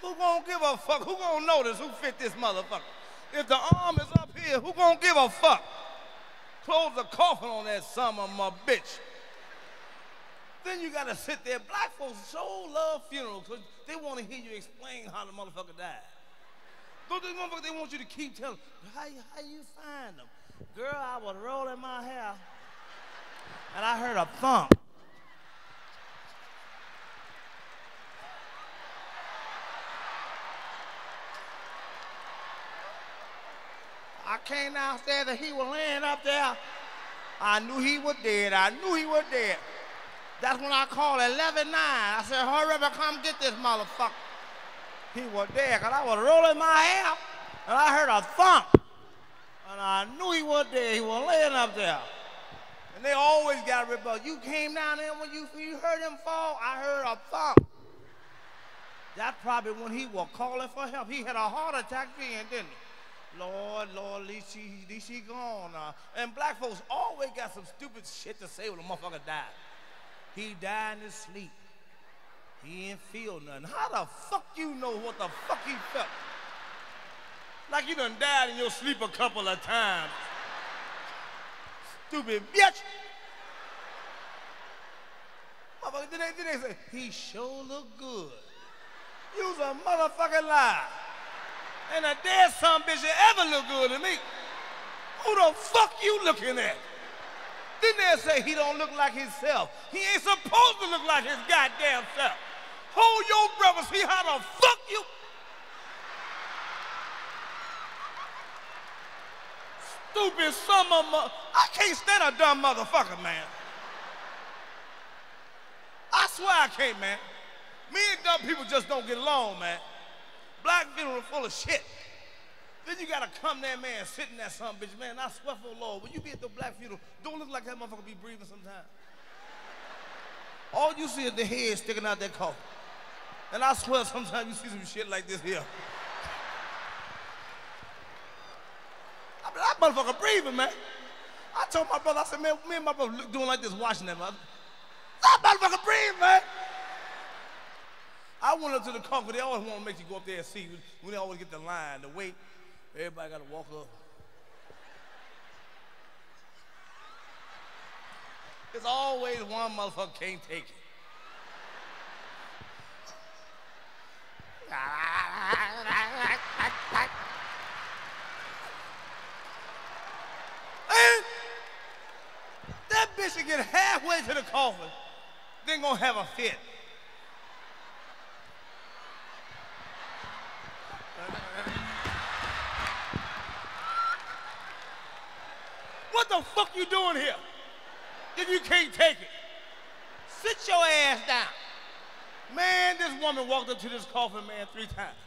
Who gonna give a fuck? Who gonna notice who fit this motherfucker? If the arm is up here, who gonna give a fuck? Close the coffin on that son of my bitch. Then you gotta sit there. Black folks so love funerals because they want to hear you explain how the motherfucker died. Don't they motherfuckers, they want you to keep telling, how how you find them? Girl, I was rolling my hair and I heard a thump. I came downstairs and he was laying up there. I knew he was dead. I knew he was dead. That's when I called 11-9. I said, hurry up and come get this motherfucker. He was there because I was rolling my hair and I heard a thump. And I knew he was there. He was laying up there. And they always got a. You came down there when you, you heard him fall, I heard a thump. That's probably when he was calling for help. He had a heart attack then, didn't he? Lord, Lord, at least she, she gone. Uh, and black folks always got some stupid shit to say when a motherfucker died. He died in his sleep. He didn't feel nothing. How the fuck you know what the fuck he felt? Like you done died in your sleep a couple of times. Stupid bitch. Motherfucker, then they, then they say, he sure look good. You's a motherfucking lie. And a dead son bitch that ever look good to me. Who the fuck you looking at? Then they'll say he don't look like himself. He ain't supposed to look like his goddamn self. Hold your brother, see how the fuck you. Stupid son of a. I can't stand a dumb motherfucker, man. I swear I can't, man. Me and dumb people just don't get along, man. Black funeral full of shit. Then you gotta come there, man, sitting there, some bitch, man. I swear for the Lord, when you be at the black funeral, don't look like that motherfucker be breathing sometimes. All you see is the head sticking out that coffin. And I swear sometimes you see some shit like this here. I mean, that motherfucker breathing, man. I told my brother, I said, man, me and my brother look, doing like this, watching that mother. That motherfucker breathing, man. I went up to the coffin. They always want to make you go up there and see when they always get the line, the wait. Everybody got to walk up. There's always one motherfucker can't take it. That bitch will get halfway to the coffin, then gonna have a fit. What the fuck you doing here? If you can't take it, sit your ass down. Man, this woman walked up to this coffin, man, three times.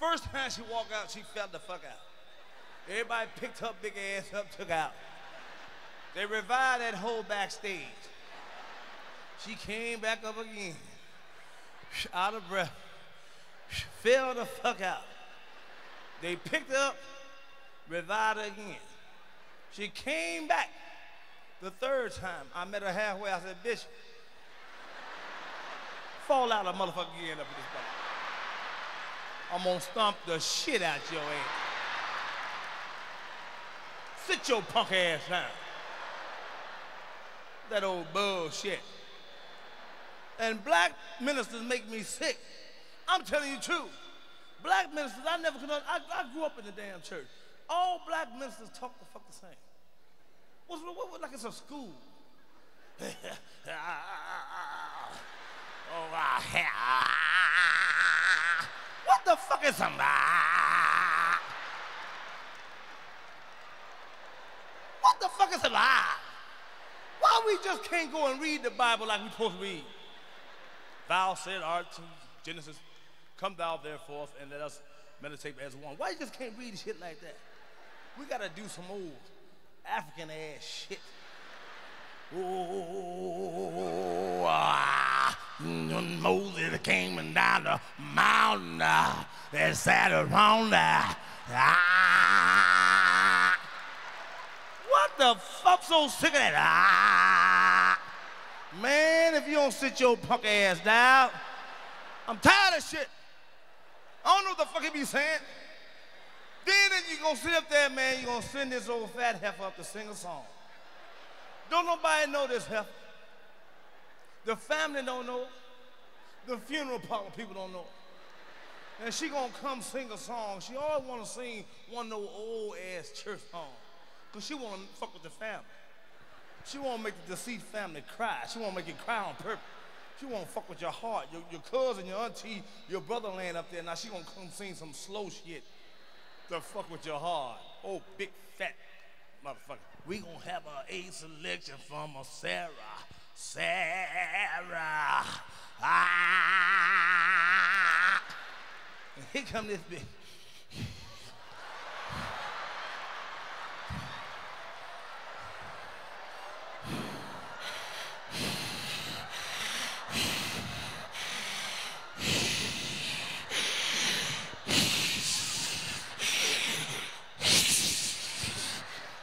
First time she walked out, she fell the fuck out. Everybody picked her big ass up, took out. They revived that whole backstage. She came back up again, out of breath, fell the fuck out. They picked up, revived her again. She came back the third time. I met her halfway. I said, bitch, fall out of motherfucker again up in this. I'm gonna stomp the shit out your ass. Sit your punk ass down. That old bullshit. And black ministers make me sick. I'm telling you the truth. Black ministers, I never could. I, I grew up in the damn church. All black ministers talk the fuck the same. What's what, like it's a school? oh, uh, what the fuck is a What the fuck is a Why we just can't go and read the Bible like we supposed to read? Thou said art to Genesis, come thou therefore and let us meditate as one. Why you just can't read shit like that? We gotta do some old African ass shit. Oh, ah, Moses came down the mountain uh, and sat around there. Ah, what the fuck so sick of that? Ah, man, if you don't sit your punk ass down, I'm tired of shit. I don't know what the fuck he be saying. Then you gonna sit up there, man, you gonna send this old fat heifer up to sing a song. Don't nobody know this heifer. The family don't know The funeral parlor people don't know And she gonna come sing a song. She always wanna sing one of those old ass church songs. Cause she wanna fuck with the family. She wanna make the deceased family cry. She wanna make it cry on purpose. She wanna fuck with your heart. Your, your cousin, your auntie, your brother laying up there. Now she gonna come sing some slow shit to fuck with your heart. Oh, big fat motherfucker. We gonna have a A selection from a Sarah. Sarah. Ah. And here come this bitch.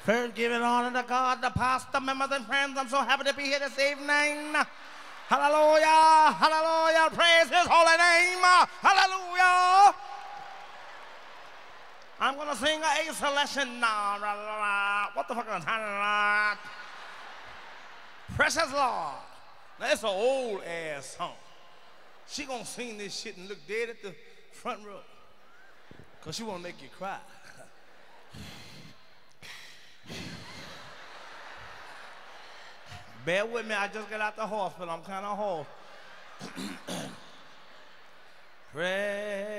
First, give it honor to God, the pastor, members, and friends. I'm so happy to be here this evening. Hallelujah, hallelujah, praise his holy name. Hallelujah. I'm going to sing a selection now. What the fuck is that? Precious Lord. Now, it's an old ass song. She going to sing this shit and look dead at the front row. Because she want to make you cry. Bear with me, I just got out the hospital. I'm kind of hoarse. Praise.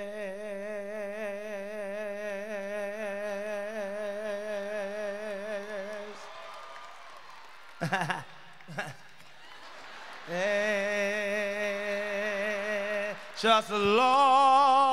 Just the Lord,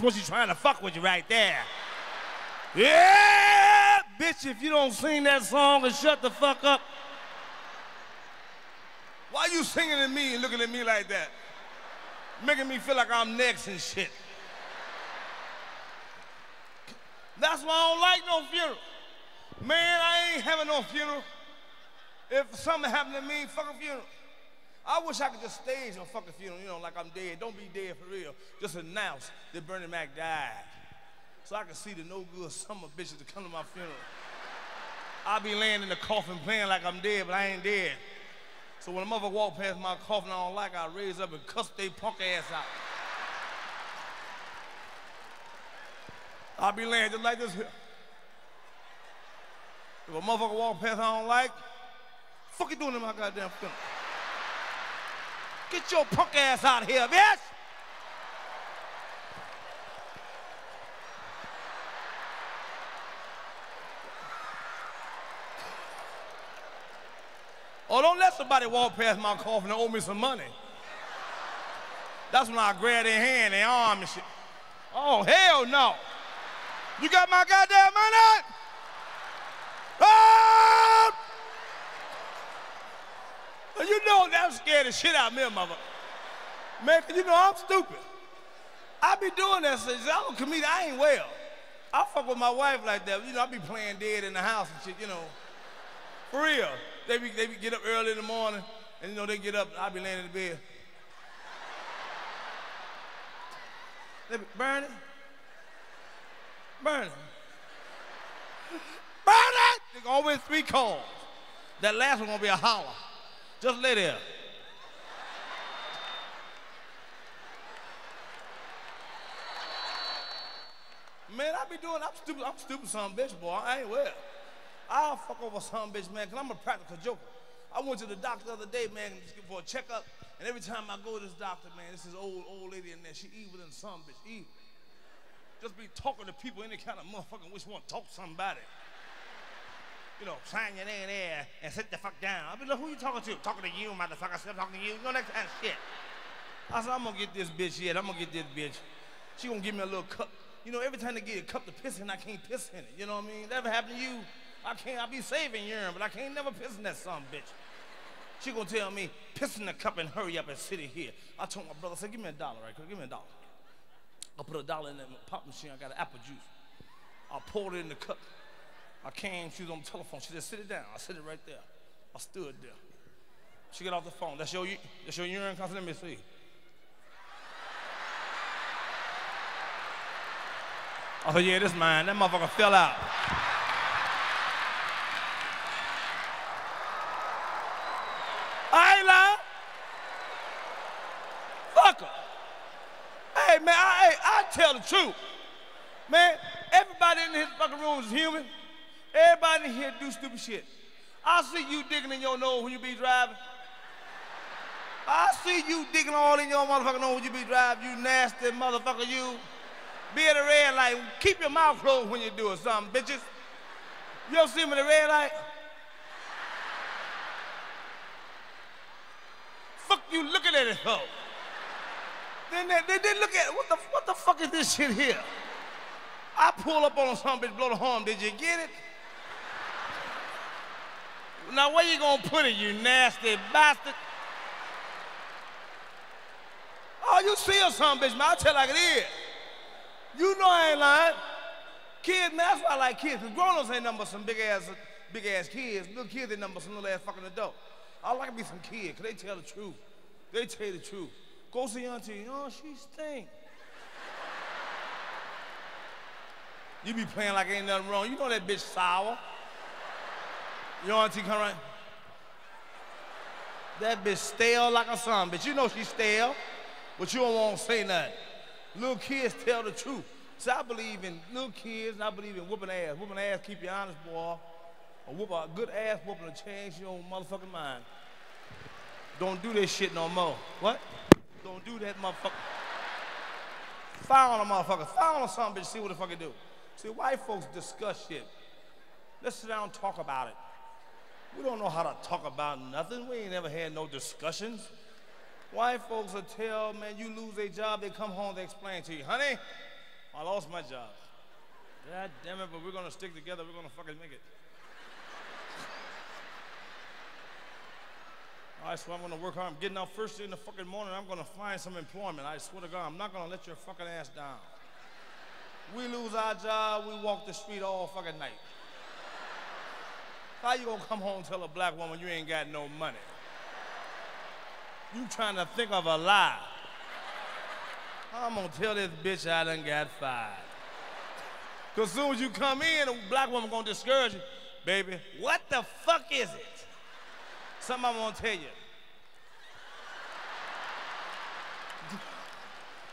What she's trying to fuck with you right there. Yeah, bitch, if you don't sing that song and shut the fuck up. Why are you singing at me and looking at me like that? Making me feel like I'm next and shit. That's why I don't like no funeral. Man, I ain't having no funeral. If something happened to me, fuck a funeral. I wish I could just stage a fucking funeral, you know, like I'm dead. Don't be dead for real. Just announce that Bernie Mac died. So I can see the no good summer bitches that come to my funeral. I'll be laying in the coffin playing like I'm dead, but I ain't dead. So when a motherfucker walk past my coffin I don't like, I raise up and cuss they punk ass out. I'll be laying just like this here. If a motherfucker walk past I don't like, fuck you doing in my goddamn funeral? Get your punk ass out of here, bitch! Oh, don't let somebody walk past my coffin and owe me some money. That's when I grab their hand, their arm and shit. Oh, hell no. You got my goddamn money? Oh! You know that scared the shit out of me, mother. Man, you know I'm stupid. I be doing that since I'm a comedian. I ain't well. I fuck with my wife like that. You know, I be playing dead in the house and shit, you know. For real. They be, they be get up early in the morning, and you know, they get up, I be laying in the bed. They be, Bernie, Bernie, Bernie! There's always three calls. That last one gonna be a holler. Just lay there. Man, I be doing, I'm stupid, I'm stupid son bitch, boy. I ain't well. I'll fuck over some bitch, man, because I'm a practical joker. I went to the doctor the other day, man, for a checkup, and every time I go to this doctor, man, this is old, old lady in there, she evil than some bitch, evil. Just be talking to people, any kind of motherfucking wish want to talk to somebody. You know, sign your name there and sit the fuck down. I be like, who you talking to? Talking to you, motherfucker. Still talking to you. You know that kind of shit. I said, I'm gonna get this bitch yet. I'm gonna get this bitch. She gonna give me a little cup. You know, every time they get a cup to piss in, I can't piss in it. You know what I mean? That ever happened to you? I can't, I be saving urine, but I can't never piss in that son bitch. She gonna tell me, piss in the cup and hurry up and sit in here. I told my brother, I said, give me a dollar right quick, give me a dollar. I put a dollar in that pop machine, I got an apple juice. I poured it in the cup. I came, she was on the telephone. She said, sit it down. I sit it right there. I stood there. She got off the phone. That's your, that's your urine concentrate? Let me see. I said, yeah, this mine. That motherfucker fell out. I ain't lying. Fuck her. Hey, man, I, I tell the truth. Man, everybody in this fucking room is human. Everybody here do stupid shit. I see you digging in your nose when you be driving. I see you digging all in your motherfucking nose when you be driving, you nasty motherfucker, you. Be at a red light. Keep your mouth closed when you do it, something, bitches. You ever see me at the red light? Fuck you looking at it for? Then they, they, they look at it. what the what the fuck is this shit here? I pull up on some bitch, blow the horn. Did you get it? Now where you gonna put it, you nasty bastard? Oh, you see us some bitch, man. I tell you like it is. You know I ain't lying. Kids, man, that's why I like kids. Cause grown-ups ain't but some big ass, big ass kids. Little kids ain't but some little ass fucking adult. I like to be some kid, cause they tell the truth. They tell the truth. Go see auntie. Oh, she stink. you be playing like ain't nothing wrong. You know that bitch sour. Your auntie come right. That bitch stale like a son, bitch. You know she stale, but you don't want to say nothing. Little kids tell the truth. So I believe in little kids, and I believe in whooping ass. Whooping ass keep you honest, boy. A whoop a good ass whooping to change your motherfucking mind. Don't do this shit no more. What? Don't do that, motherfucker. Fire on a motherfucker. Fire on something, bitch. See what the fuck it do. See, white folks discuss shit. Let's sit down and talk about it. We don't know how to talk about nothing. We ain't never had no discussions. White folks will tell, man, you lose a job, they come home, they explain to you, honey, I lost my job. God damn it, but we're gonna stick together, we're gonna fucking make it. I swear I'm gonna work hard. I'm getting out first thing in the fucking morning. I'm gonna find some employment. I swear to God, I'm not gonna let your fucking ass down. We lose our job, we walk the street all fucking night. How you gonna come home and tell a black woman you ain't got no money? You trying to think of a lie. I'm gonna tell this bitch I done got fired. Cause soon as you come in, a black woman gonna discourage you. Baby, what the fuck is it? Something I'm gonna tell you.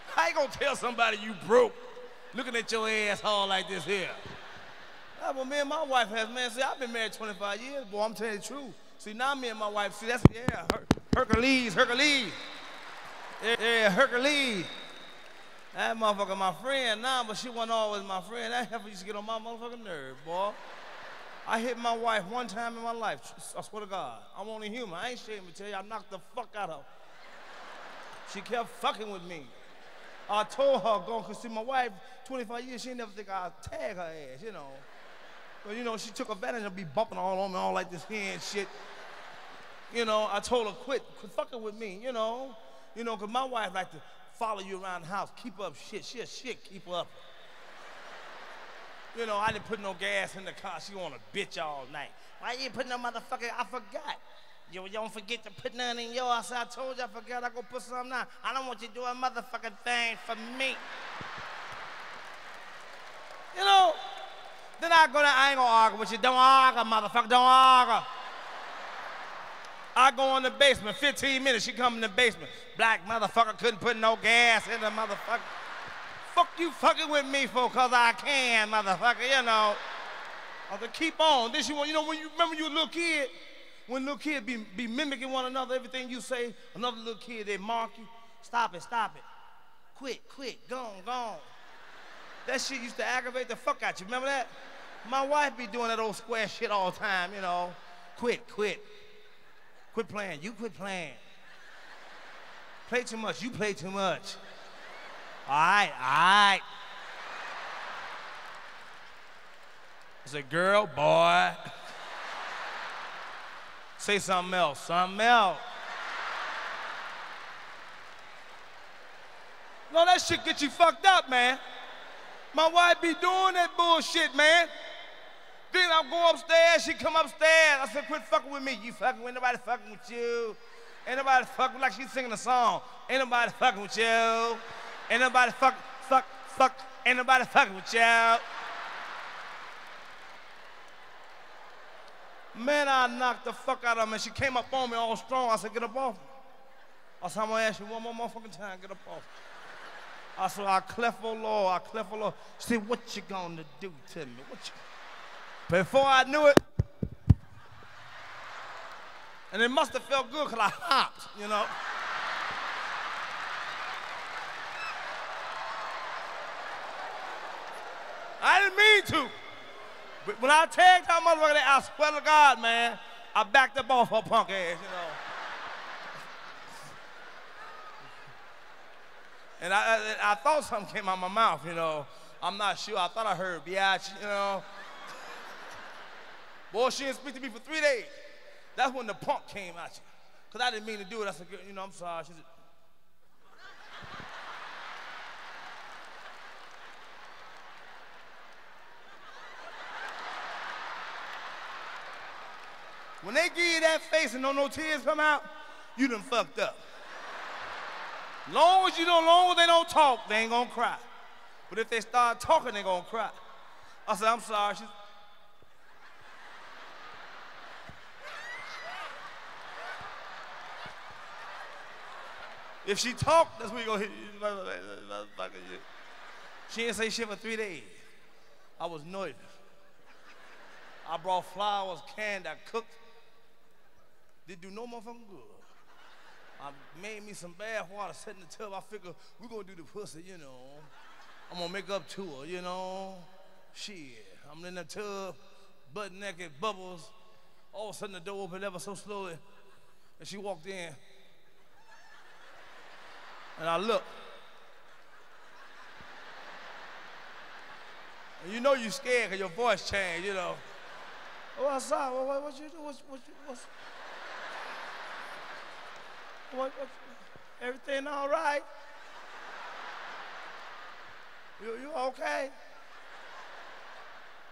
How you gonna tell somebody you broke looking at your asshole like this here? Nah, but me and my wife has, man, see, I've been married 25 years, boy, I'm telling you the truth. See, now me and my wife, see, that's, yeah, Her- Hercules, Hercules. Yeah, yeah, Hercules. That motherfucker my friend now, but she wasn't always my friend. That heifer used to get on my motherfucking nerve, boy. I hit my wife one time in my life. I swear to God. I'm only human. I ain't ashamed to tell you. I knocked the fuck out of her. She kept fucking with me. I told her, go, cause see my wife, 25 years, she never think I'd tag her ass, you know. You know, she took advantage of me bumping all on me, all like this here and shit. You know, I told her, quit, quit fucking with me, you know. You know, cause my wife like to follow you around the house, keep up shit. She a shit keep up. You know, I didn't put no gas in the car. She want to bitch all night. Why you put no motherfucker? I forgot. You, don't forget to put none in yours. I told you I forgot. I go put something now. I don't want you to do a motherfucking thing for me. You know, then I go down, I ain't gonna argue with you. Don't argue, motherfucker. Don't argue. I go in the basement, 15 minutes, she come in the basement. Black motherfucker couldn't put no gas in the motherfucker. Fuck you fucking with me for cause I can, motherfucker, you know. I said, keep on. Then she want, you know, when you remember you a little kid, when little kids be, be mimicking one another, everything you say, another little kid, they mark you. Stop it, stop it. Quit, quit, gone, gone. That shit used to aggravate the fuck out you. Remember that? My wife be doing that old square shit all the time, you know. Quit, quit. Quit playing. You quit playing. Play too much. You play too much. All right, all right. I said, girl, boy. Say something else, something else. No, that shit get you fucked up, man. My wife be doing that bullshit, man. Then I'll go upstairs, she come upstairs. I said, quit fucking with me. You fucking with nobody fucking with you. Ain't nobody fucking like she's singing a song. Ain't nobody fucking with you. Ain't nobody fuck, fuck, fuck. Ain't nobody fucking with you. Man, I knocked the fuck out of her, and she came up on me all strong. I said, get up off me. I said, I'm gonna ask you one more motherfucking time, get up off me. I said, I cleft, oh Lord, I cleft, oh Lord. Said, what you gonna do to me? What you? Before I knew it, and it must have felt good because I hopped, you know. I didn't mean to. But when I tagged that motherfucker, I swear to God, man, I backed up off her punk ass, you know. And I, I, I thought something came out of my mouth, you know. I'm not sure. I thought I heard biatch, you know. Boy, she didn't speak to me for three days. That's when the punk came you. Because I didn't mean to do it. I said, you know, I'm sorry. She said, When they give you that face and no no tears come out, you done fucked up. Long as you don't, long as they don't talk, they ain't gonna cry. But if they start talking, they gonna cry. I said, I'm sorry. She, if she talked, that's when you gonna hit you. She didn't say shit for three days. I was nervous. I brought flowers, candy, I cooked. Didn't do no motherfucking good. I made me some bath water, set in the tub. I figure we're gonna do the pussy, you know. I'm gonna make up to her, you know. Shit, I'm in the tub, butt naked, bubbles. All of a sudden the door opened ever so slowly, and she walked in. And I looked. And you know you scared because your voice changed, you know. What's up? What, what, what you do? What's, what, what's, what, what, everything all right? You, you okay?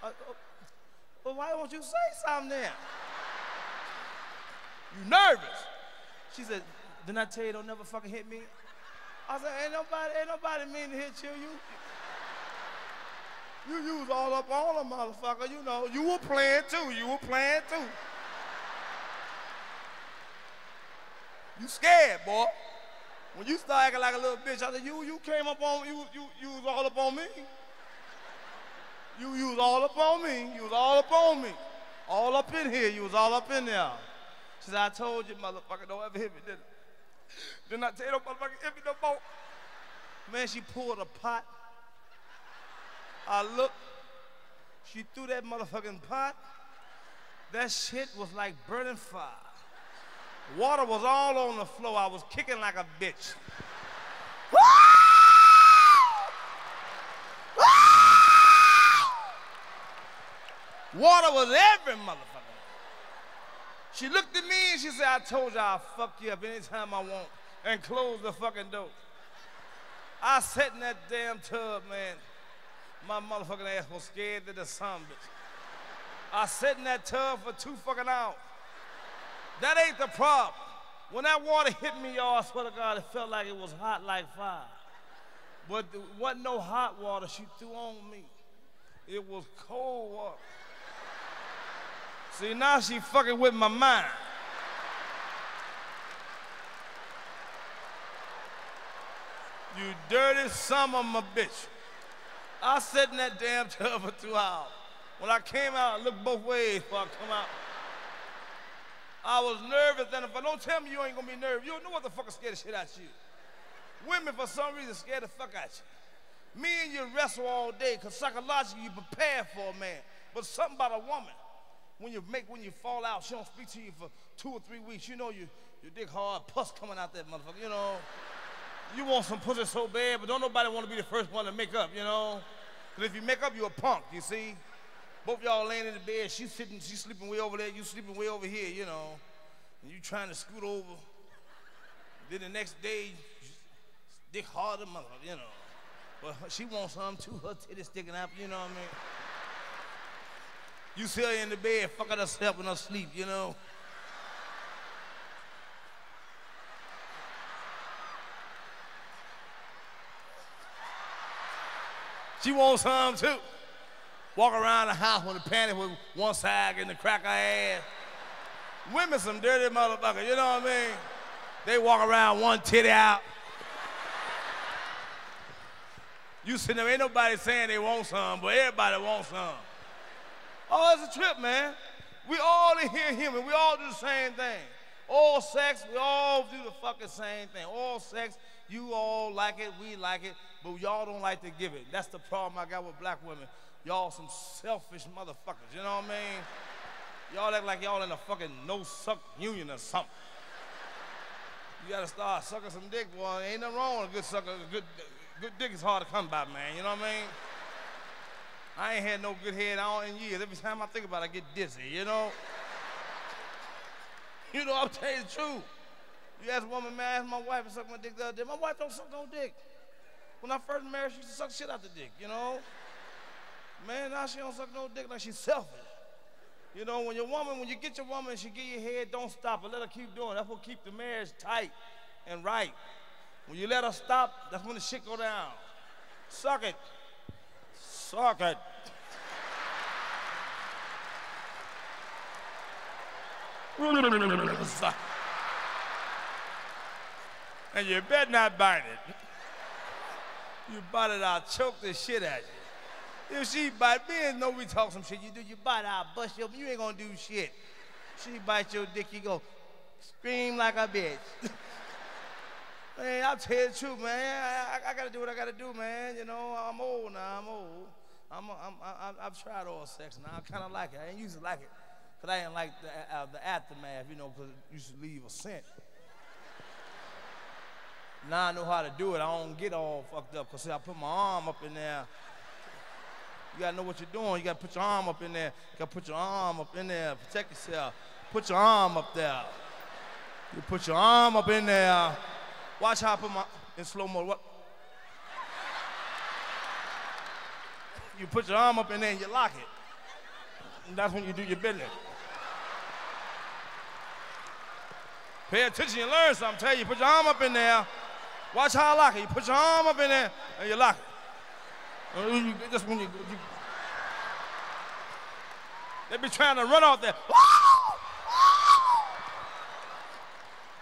Uh, uh, well, why won't you say something then? You nervous? She said, didn't I tell you don't never fucking hit me? I said, ain't nobody, ain't nobody mean to hit you. You, you use all up all the motherfucker, you know. You were playing too. You were playing too. You scared, boy. When you start acting like a little bitch, I said, you, you came up on, you, you, you was all up on me. You, you was all up on me. You was all up on me. All up in here. You was all up in there. She said, I told you, motherfucker, don't ever hit me, did I? Did not tell you, motherfucker, hit me no more. Man, she pulled a pot. I looked. She threw that motherfucking pot. That shit was like burning fire. Water was all on the floor. I was kicking like a bitch. Water was every motherfucker. She looked at me and she said, I told you I'll fuck you up anytime I want and close the fucking door. I sat in that damn tub, man. My motherfucking ass was scared to the sun, bitch. I sat in that tub for two fucking hours. That ain't the problem. When that water hit me, y'all, I swear to God, it felt like it was hot like fire. But there wasn't no hot water she threw on me. It was cold water. See, now she fucking with my mind. You dirty son of a bitch. I sat in that damn tub for two hours. When I came out, I looked both ways before I come out. I was nervous, and if I don't tell me you ain't gonna be nervous, you don't know what the fuck is scared the shit out you. Women, for some reason, scared the fuck out you. Me and you wrestle all day, because psychologically you prepare for a man. But something about a woman, when you make, when you fall out, she don't speak to you for two or three weeks. You know you, your dick hard, pus coming out that motherfucker, you know. You want some pussy so bad, but don't nobody want to be the first one to make up, you know. Because if you make up, you're a punk, you see. Both y'all laying in the bed, she's sitting, she's sleeping way over there, you sleeping way over here, you know. And you trying to scoot over. Then the next day, dick harder, mother, you know. But she wants some too, her titty sticking out, you know what I mean? You see her in the bed, fucking herself in her sleep, you know. She wants some too. Walk around the house with a panty with one side and the crack her ass. Women some dirty motherfuckers, you know what I mean? They walk around one titty out. You sitting there, ain't nobody saying they want some, but everybody wants some. Oh, it's a trip, man. We all in here human. We all do the same thing. All sex, we all do the fucking same thing. All sex, you all like it, we like it, but y'all don't like to give it. That's the problem I got with black women. Y'all some selfish motherfuckers, you know what I mean? Y'all act like y'all in a fucking no-suck union or something. You gotta start sucking some dick, boy. Ain't nothing wrong with a good sucker. A good, good dick is hard to come by, man. You know what I mean? I ain't had no good head on in years. Every time I think about it, I get dizzy, you know? You know, I'm telling you the truth. You ask a woman, man, I my wife to suck my dick the other day. My wife don't suck no dick. When I first married, she used to suck shit out the dick, you know? Man, now she don't suck no dick like she's selfish. You know, when your woman, when you get your woman, and she get your head, don't stop her. Let her keep doing. That's what keep the marriage tight and right. When you let her stop, that's when the shit go down. Suck it. Suck it. And you better not bite it. You bite it, I'll choke the shit out you. If she bite me know we talk some shit, you do you bite, I'll bust you. You ain't gonna do shit. She bite your dick, you go scream like a bitch. man, I'll tell you the truth, man. I, I, I, gotta do what I gotta do, man. You know, I'm old now. I'm old. I'm, I'm, I'm, I've tried all sex now. I kind of like it. I ain't used to like it, cause I didn't like the, uh, the aftermath, you know, cause used to leave a scent. Now I know how to do it. I don't get all fucked up because I put my arm up in there. You gotta know what you're doing. You gotta put your arm up in there. You gotta put your arm up in there. Protect yourself. Put your arm up there. You put your arm up in there. Watch how I put my in slow mo. What? You put your arm up in there and you lock it. And that's when you do your business. Pay attention, you learn something. Tell you, put your arm up in there. Watch how I lock it. You put your arm up in there and you lock it. Just when you, you they be trying to run off there.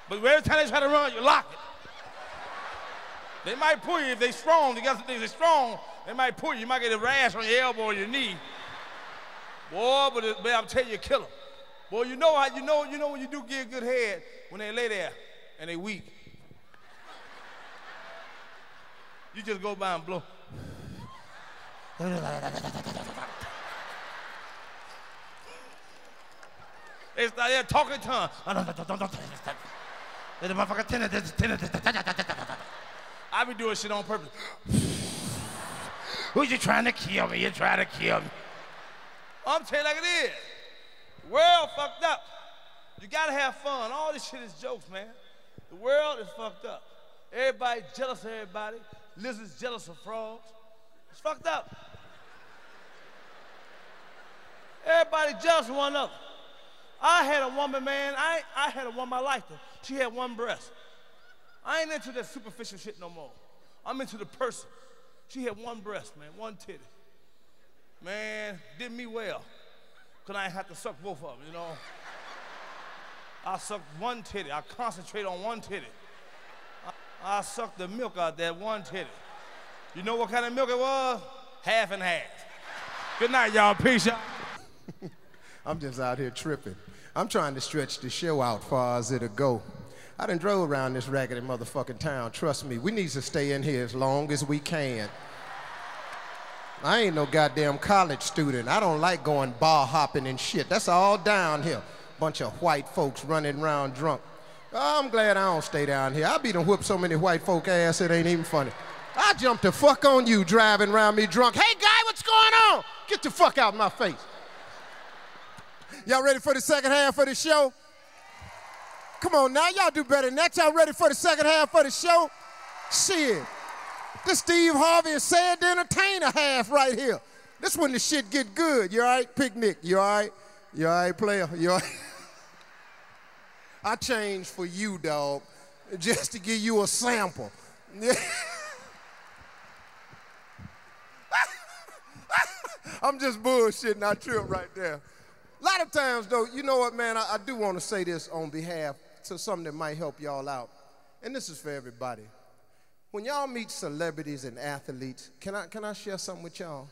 But every time they try to run, you lock it. They might pull you if they strong. They got some things they strong. They might pull you. You might get a rash on your elbow or your knee. Boy, but, it, but I'm telling you, kill them. Boy, you know how you know you know when you do get a good head when they lay there and they weak. You just go by and blow. They start there talking tongue. I be doing shit on purpose. Who's you trying to kill me? You're trying to kill me. I'm telling you like it is. World fucked up. You gotta have fun. All this shit is jokes, man. The world is fucked up. Everybody jealous of everybody. Lizards jealous of frogs. It's fucked up. Everybody of one another. I had a woman, man. I, I had a woman I liked her. She had one breast. I ain't into that superficial shit no more. I'm into the person. She had one breast, man, one titty. Man, did me well. Cause I ain't have to suck both of them, you know. I sucked one titty. I concentrate on one titty. I, I sucked the milk out that one titty. You know what kind of milk it was? Half and half. Good night, y'all. Peace, y'all. I'm just out here tripping. I'm trying to stretch the show out far as it'll go. I done drove around this raggedy motherfucking town. Trust me, we need to stay in here as long as we can. I ain't no goddamn college student. I don't like going bar hopping and shit. That's all down here. Bunch of white folks running around drunk. Oh, I'm glad I don't stay down here. I be done whoop so many white folk ass, it ain't even funny. I jumped the fuck on you driving around me drunk. Hey, guy, what's going on? Get the fuck out of my face. Y'all ready for the second half of the show? Come on now, y'all do better than that. Y'all ready for the second half of the show? Shit. This Steve Harvey is sad to entertain a half right here. This when the shit get good. You all right, picnic? You all right? You all right, player? You all right? I changed for you, dog, just to give you a sample. I'm just bullshitting. I trip right there. A lot of times, though, you know what, man, I, I do want to say this on behalf to something that might help y'all out. And this is for everybody. When y'all meet celebrities and athletes, can I, can I share something with y'all?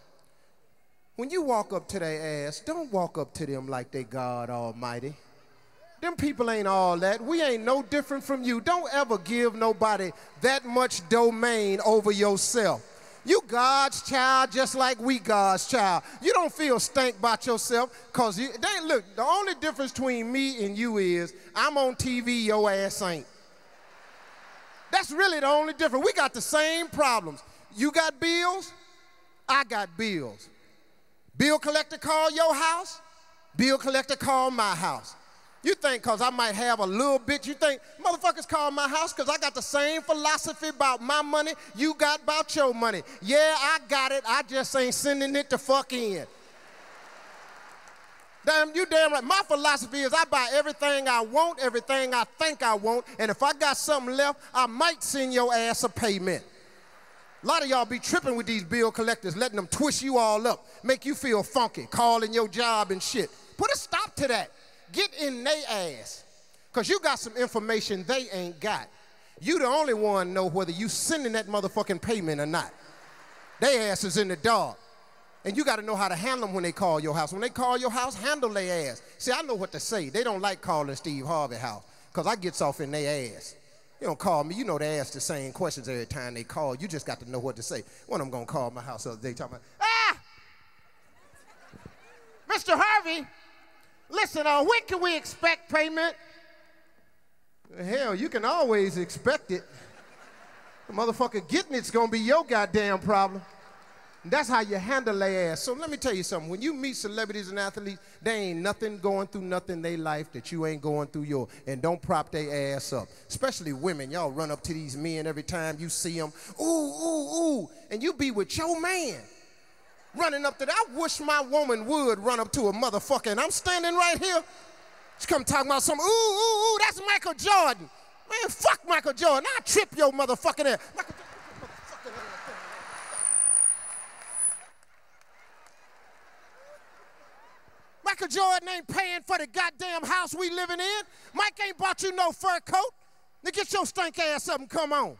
When you walk up to their ass, don't walk up to them like they God Almighty. Them people ain't all that. We ain't no different from you. Don't ever give nobody that much domain over yourself. You God's child just like we God's child. You don't feel stank about yourself because you, they, look, the only difference between me and you is I'm on TV, your ass ain't. That's really the only difference. We got the same problems. You got bills, I got bills. Bill collector call your house, bill collector call my house. You think because I might have a little bit, you think motherfuckers call my house because I got the same philosophy about my money you got about your money. Yeah, I got it. I just ain't sending it to fuck in. Damn, you damn right. My philosophy is I buy everything I want, everything I think I want, and if I got something left, I might send your ass a payment. A lot of y'all be tripping with these bill collectors, letting them twist you all up, make you feel funky, calling your job and shit. Put a stop to that. Get in they ass. Because you got some information they ain't got. You the only one know whether you sending that motherfucking payment or not. They ass is in the dark. And you got to know how to handle them when they call your house. When they call your house, handle their ass. See, I know what to say. They don't like calling Steve Harvey house because I gets off in their ass. You don't call me. You know they ask the same questions every time they call. You just got to know what to say. One of them going to call my house the other day talking about, ah! Mr. Harvey, listen, uh, when can we expect payment? Hell, you can always expect it. The motherfucker getting it's to be your goddamn problem. That's how you handle their ass. So let me tell you something. When you meet celebrities and athletes, they ain't nothing going through nothing in their life that you ain't going through your. And don't prop their ass up. Especially women. Y'all run up to these men every time you see them. Ooh, ooh, ooh. And you be with your man. Running up to that. I wish my woman would run up to a motherfucker. And I'm standing right here. She come talking about some, ooh, ooh, ooh, that's Michael Jordan. Man, fuck Michael Jordan. I'll trip your motherfucking ass. Michael Jordan ain't paying for the goddamn house we living in. Mike ain't bought you no fur coat. Now get your stink ass up and come on.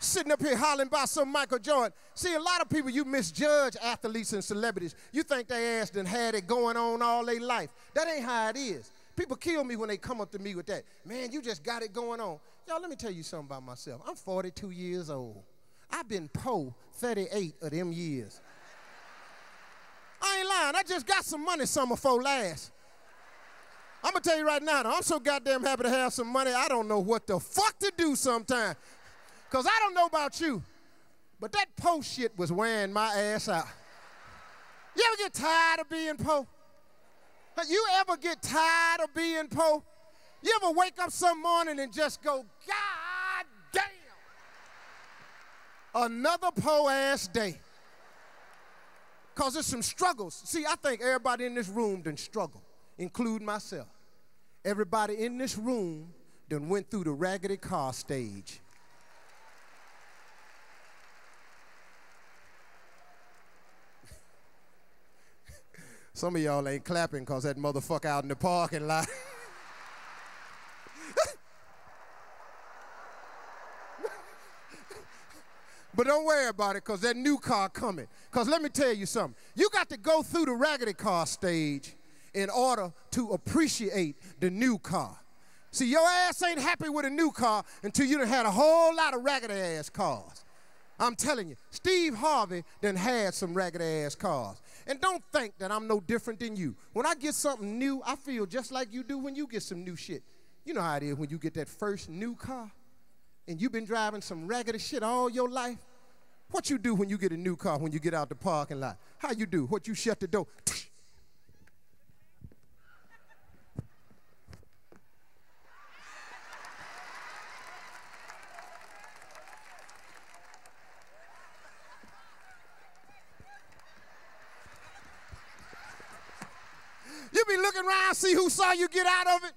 Sitting up here hollering about some Michael Jordan. See, a lot of people, you misjudge athletes and celebrities. You think they ass done had it going on all their life. That ain't how it is. People kill me when they come up to me with that. Man, you just got it going on. Y'all, let me tell you something about myself. I'm 42 years old. I've been po 38 of them years. I ain't lying. I just got some money summer before last. I'm gonna tell you right now, I'm so goddamn happy to have some money, I don't know what the fuck to do sometimes. Because I don't know about you, but that post shit was wearing my ass out. You ever get tired of being po? You ever get tired of being po? You ever wake up some morning and just go, God damn, another po ass day? Because there's some struggles. See, I think everybody in this room done struggle, include myself. Everybody in this room done went through the raggedy car stage. Some of y'all ain't clapping because that motherfucker out in the parking lot. But don't worry about it because that new car coming. Because let me tell you something. You got to go through the raggedy car stage in order to appreciate the new car. See, your ass ain't happy with a new car until you done had a whole lot of raggedy ass cars. I'm telling you, Steve Harvey done had some raggedy ass cars. And don't think that I'm no different than you. When I get something new, I feel just like you do when you get some new shit. You know how it is when you get that first new car and you've been driving some raggedy shit all your life. What you do when you get a new car, when you get out the parking lot? How you do? What you shut the door? You be looking around, see who saw you get out of it.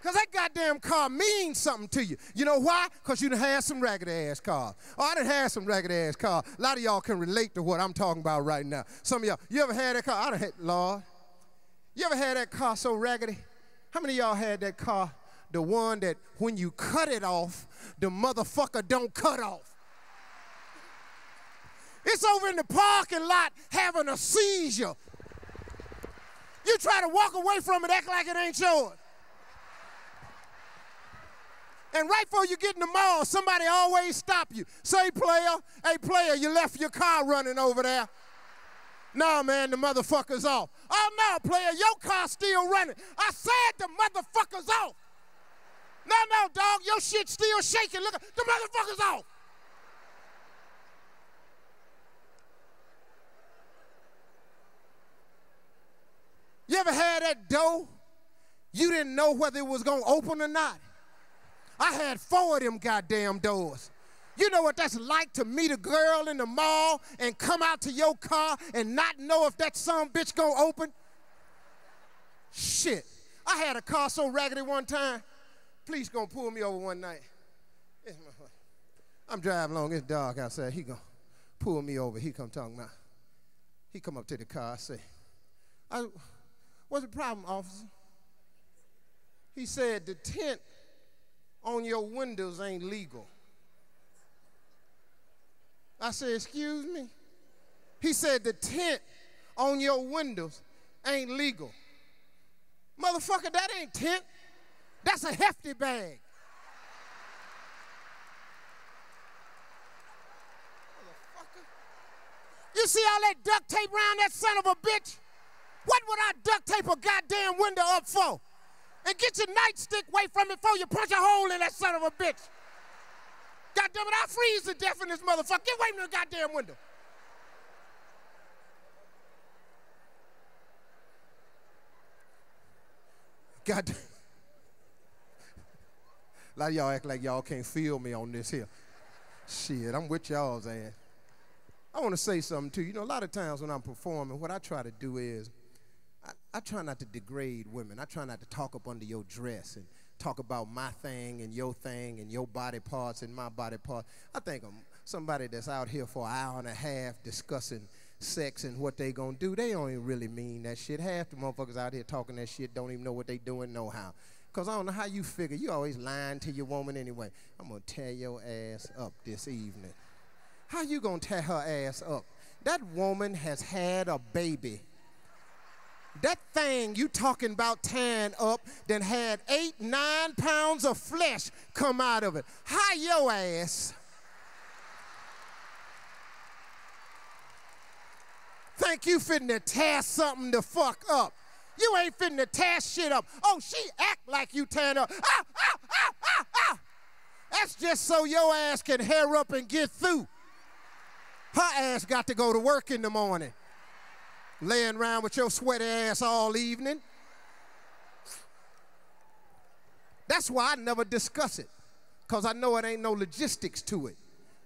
Because that goddamn car means something to you. You know why? Because you done had some ragged ass cars. Oh, I done had some ragged ass cars. A lot of y'all can relate to what I'm talking about right now. Some of y'all, you ever had that car? I done had, Lord. You ever had that car so raggedy? How many of y'all had that car, the one that when you cut it off, the motherfucker don't cut off? It's over in the parking lot having a seizure. You try to walk away from it, act like it ain't yours. And right before you get in the mall, somebody always stop you. Say, player, hey, player, you left your car running over there. No, man, the motherfucker's off. Oh, no, player, your car's still running. I said the motherfucker's off. No, no, dog, your shit's still shaking. Look, the motherfucker's off. You ever had that door? You didn't know whether it was going to open or not. I had four of them goddamn doors. You know what that's like to meet a girl in the mall and come out to your car and not know if that some bitch gonna open? Shit. I had a car so raggedy one time, police gonna pull me over one night. I'm driving along, it's dark outside. He gonna pull me over. He come talking about. He come up to the car, I say, I, what's the problem, officer? He said, the tent on your windows ain't legal. I said, Excuse me? He said, The tent on your windows ain't legal. Motherfucker, that ain't tent. That's a hefty bag. You see all that duct tape around that son of a bitch? What would I duct tape a goddamn window up for? and get your nightstick away from it before you punch a hole in that son of a bitch. Goddamn it, I'll freeze to death in this motherfucker. Get away from the goddamn window. God. A lot of y'all act like y'all can't feel me on this here. Shit, I'm with y'all's ass. I want to say something too. You know, a lot of times when I'm performing, what I try to do is I, try not to degrade women. I try not to talk up under your dress and talk about my thing and your thing and your body parts and my body parts. I think I'm somebody that's out here for an hour and a half discussing sex and what they gonna do, they don't even really mean that shit. Half the motherfuckers out here talking that shit don't even know what they doing no how. Because I don't know how you figure. You always lying to your woman anyway. I'm to tear your ass up this evening. How you to tear her ass up? That woman has had a baby. That thing you talking about tearing up then had eight, nine pounds of flesh come out of it. How yo ass? Think you finna tear something to fuck up. You ain't finna tear shit up. Oh, she act like you tearing up. Ah, ah, ah, ah, ah. That's just so your ass can hair up and get through. Her ass got to go to work in the morning. Laying around with your sweaty ass all evening. That's why I never discuss it, because I know it ain't no logistics to it.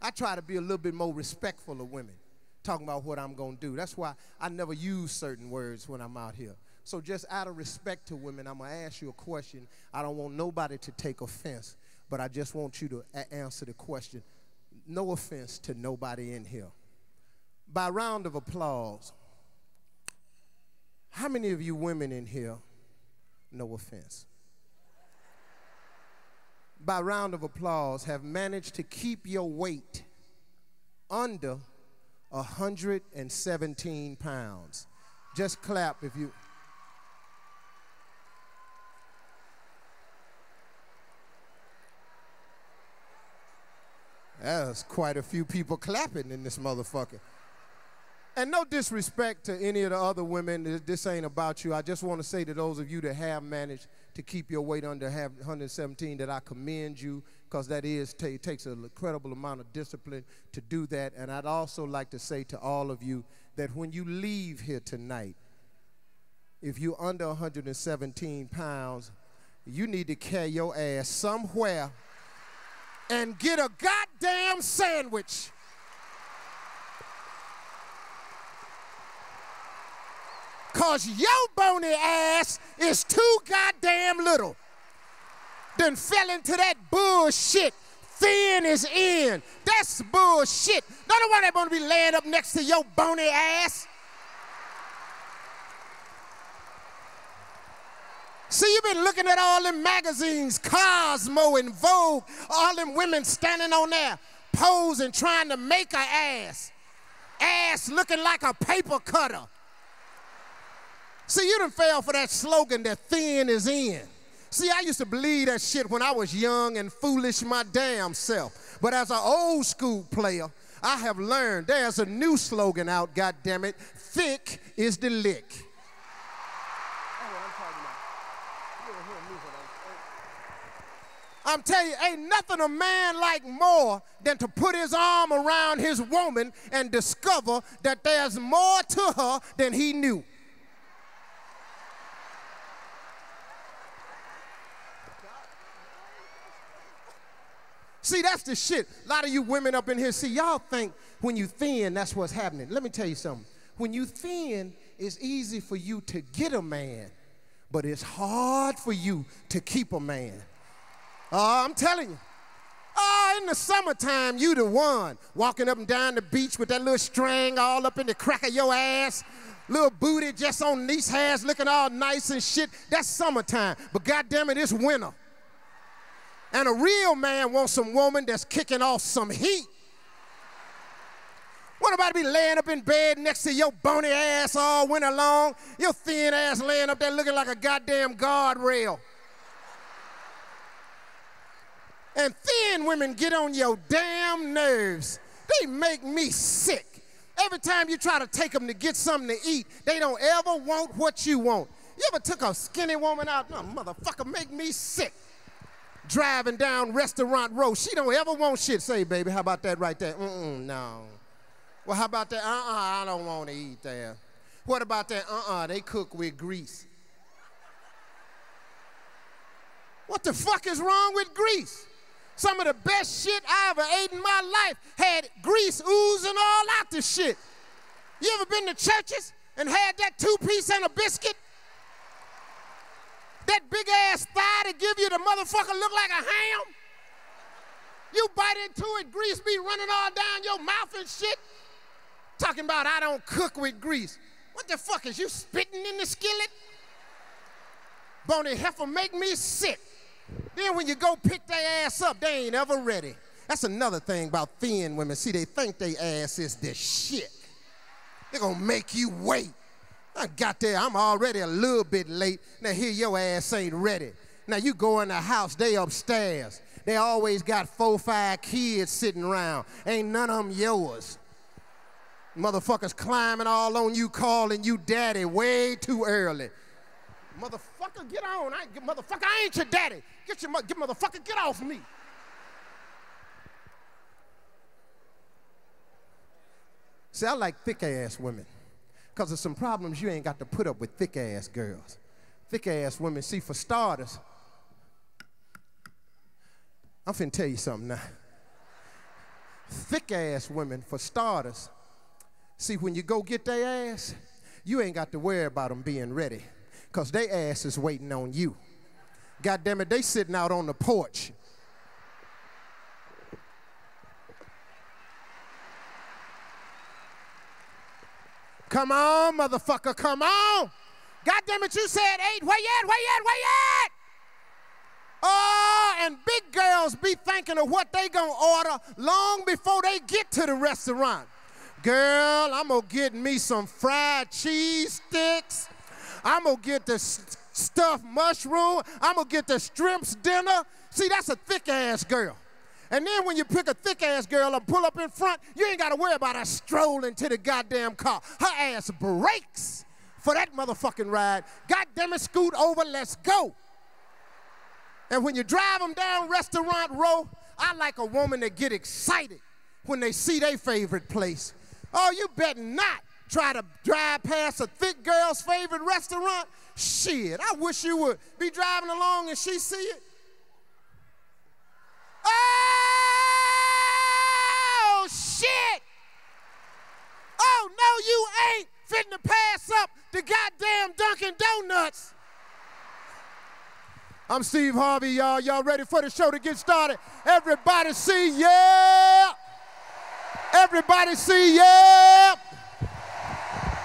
I try to be a little bit more respectful of women, talking about what I'm gonna do. That's why I never use certain words when I'm out here. So just out of respect to women, I'm gonna ask you a question. I don't want nobody to take offense, but I just want you to answer the question. No offense to nobody in here. By round of applause, how many of you women in here, no offense, by round of applause, have managed to keep your weight under 117 pounds? Just clap if you. That's quite a few people clapping in this motherfucker. And no disrespect to any of the other women, this ain't about you. I just want to say to those of you that have managed to keep your weight under 117 that I commend you because that is takes an incredible amount of discipline to do that. And I'd also like to say to all of you that when you leave here tonight, if you're under 117 pounds, you need to carry your ass somewhere and get a goddamn sandwich. Cause your bony ass is too goddamn little. Then fell into that bullshit. Thin is in. That's bullshit. Don't nobody want to be laying up next to your bony ass. See, you've been looking at all them magazines, Cosmo and Vogue, all them women standing on there posing, trying to make a ass. Ass looking like a paper cutter. See, you done fell for that slogan that thin is in. See, I used to believe that shit when I was young and foolish my damn self. But as an old school player, I have learned there's a new slogan out, God damn it. Thick is the lick. I'm telling you, ain't nothing a man like more than to put his arm around his woman and discover that there's more to her than he knew. See, that's the shit. A lot of you women up in here, see, y'all think when you thin, that's what's happening. Let me tell you something. When you thin, it's easy for you to get a man, but it's hard for you to keep a man. Oh, I'm telling you. Oh, in the summertime, you the one walking up and down the beach with that little string all up in the crack of your ass, little booty just on niece hairs looking all nice and shit. That's summertime. But goddamn it, it's winter. And a real man wants some woman that's kicking off some heat. What about to be laying up in bed next to your bony ass all winter long? Your thin ass laying up there looking like a goddamn guardrail. And thin women get on your damn nerves. They make me sick. Every time you try to take them to get something to eat, they don't ever want what you want. You ever took a skinny woman out? No, motherfucker, make me sick. Driving down Restaurant Row. She don't ever want shit. Say, baby, how about that right there? Mm-mm, no. Well, how about that? Uh-uh, I don't want to eat there. What about that? Uh-uh, they cook with grease. What the fuck is wrong with grease? Some of the best shit I ever ate in my life had grease oozing all out the shit. You ever been to Church's and had that two piece and a biscuit? That big ass thigh to give you the motherfucker look like a ham? You bite into it, grease be running all down your mouth and shit. Talking about I don't cook with grease. What the fuck is you spitting in the skillet? Bony heifer make me sick. Then when you go pick their ass up, they ain't ever ready. That's another thing about thin women. See, they think they ass is the shit. They're gonna make you wait. I got there, I'm already a little bit late. Now here your ass ain't ready. Now you go in the house, they upstairs. They always got four, five kids sitting around. Ain't none of them yours. Motherfuckers climbing all on you, calling you daddy way too early. Motherfucker, get on. I, motherfucker, I ain't your daddy. Get your get, motherfucker, get off me. See, I like thick ass women because of some problems you ain't got to put up with thick ass girls. Thick ass women, see, for starters, I'm finna tell you something now. Thick ass women, for starters, see, when you go get their ass, you ain't got to worry about them being ready because their ass is waiting on you. God damn it, they sitting out on the porch. Come on, motherfucker, come on. God damn it, you said eight. Where you at? Where you at? Where? Oh, and big girls be thinking of what they gonna order long before they get to the restaurant. Girl, I'm gonna get me some fried cheese sticks. I'm gonna get the stuffed mushroom. I'm gonna get the shrimps dinner. See, that's a thick ass girl. And then when you pick a thick ass girl and pull up in front, you ain't gotta worry about her strolling to the goddamn car. Her ass breaks for that motherfucking ride. Goddamn it, scoot over, let's go. And when you drive them down restaurant row, I like a woman that get excited when they see their favorite place. Oh, you better not try to drive past a thick girl's favorite restaurant. Shit, I wish you would be driving along and she see it. Oh, shit. Oh, no, you ain't fitting to pass up the goddamn Dunkin' Donuts. I'm Steve Harvey, y'all. Y'all ready for the show to get started? Everybody see, yeah. Everybody see, yeah.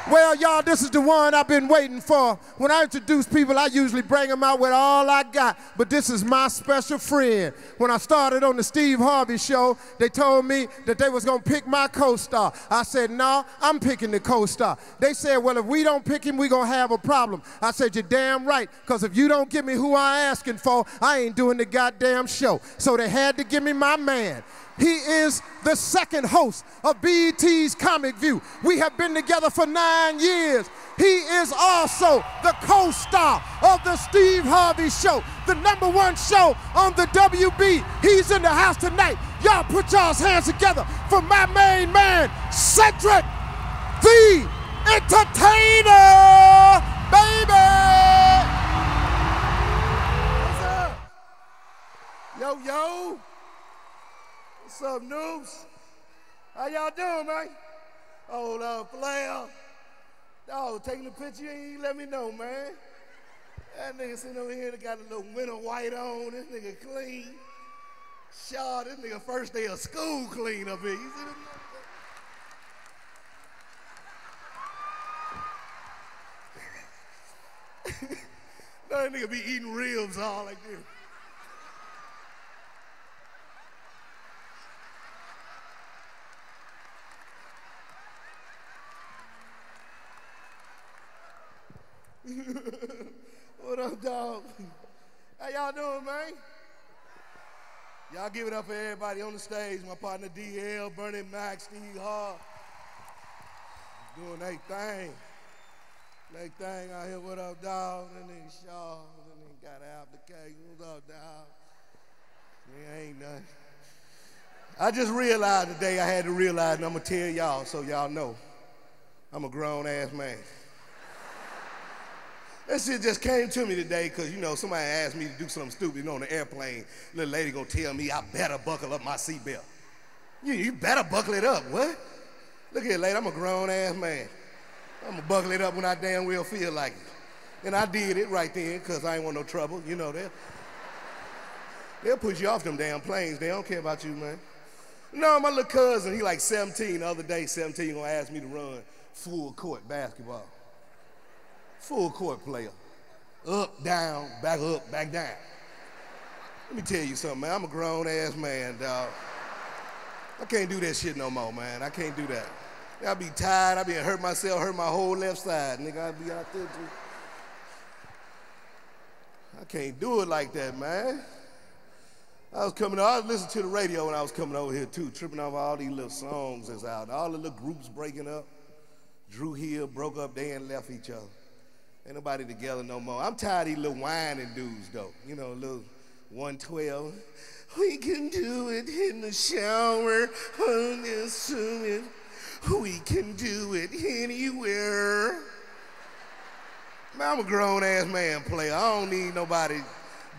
Well, y'all, this is the one I've been waiting for. When I introduce people, I usually bring them out with all I got, but this is my special friend. When I started on the Steve Harvey show, they told me that they was gonna pick my co-star. I said, no, I'm picking the co-star. They said, well, if we don't pick him, we gonna have a problem. I said, you're damn right, because if you don't give me who I asking for, I ain't doing the goddamn show. So they had to give me my man. He is the second host of BET's Comic View. We have been together for nine years. He is also the co-star of the Steve Harvey Show, the number one show on the WB. He's in the house tonight. Y'all put y'all's hands together for my main man, Cedric, the Entertainer, baby. What's up? Yo, yo. What's up, noobs? How y'all doing, man? Hold up, player. Dog, taking a picture, you ain't let me know, man. That nigga sitting over here that got a little winter white on. This nigga clean. Shaw, this nigga first day of school clean up here. You see that nigga be eating ribs all like this. what up, dog? How y'all doing, man? Y'all give it up for everybody on the stage. My partner DL, Bernie Mac, Steve Hart. Doing their thing. They thing out here. What up, dog? And then Shaw. and then got an application. What up, dog? It ain't nothing. I just realized today I had to realize, and I'm gonna tell y'all so y'all know. I'm a grown ass man. That shit just came to me today because, you know, somebody asked me to do something stupid, you know, on the airplane. Little lady gonna tell me I better buckle up my seatbelt. You, you better buckle it up. What? Look here, lady, I'm a grown ass man. I'm gonna buckle it up when I damn well feel like it. And I did it right then because I ain't want no trouble. You know, they'll, they'll push you off them damn planes. They don't care about you, man. No, my little cousin, he like 17 the other day, 17, gonna ask me to run full court basketball full court player. Up, down, back up, back down. Let me tell you something, man. I'm a grown ass man, dog. I can't do that shit no more, man. I can't do that. I'll be tired. I'll be hurt myself, hurt my whole left side, nigga. I'll be out there too. I can't do it like that, man. I was coming, I was listening to the radio when I was coming over here too, tripping off all these little songs that's out. All the little groups breaking up. Dru Hill broke up, they and left each other. Ain't nobody together no more. I'm tired of these little whining dudes though. You know, little 112. We can do it in the shower, unassuming. We can do it anywhere. Man, I'm a grown ass man player. I don't need nobody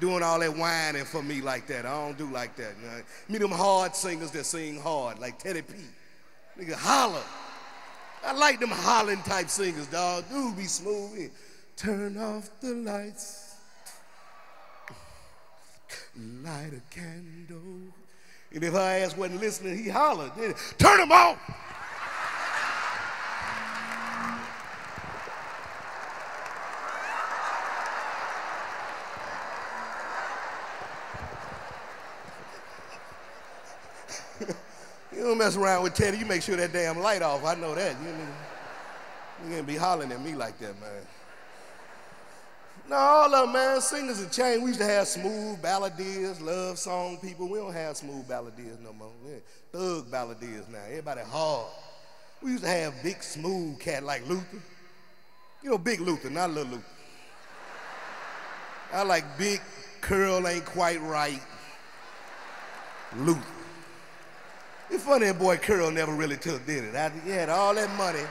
doing all that whining for me like that. I don't do like that. Know? Me them hard singers that sing hard, like Teddy P. Nigga holler. I like them hollering type singers, dog. Dude be smooth. Turn off the lights. Light a candle. And if her ass wasn't listening, he hollered. Turn them off. you don't mess around with Teddy, you make sure that damn light off. I know that. You, you can't be hollering at me like that, man. No, all of them, man, singers have changed. We used to have smooth balladeers, love song people. We don't have smooth balladeers no more. We thug balladeers now. Everybody hard. We used to have big, smooth cat like Luther. You know, big Luther, not little Luther. I like big, curl ain't quite right, Luther. It's funny that boy Curl never really took, did it? I, he had all that money.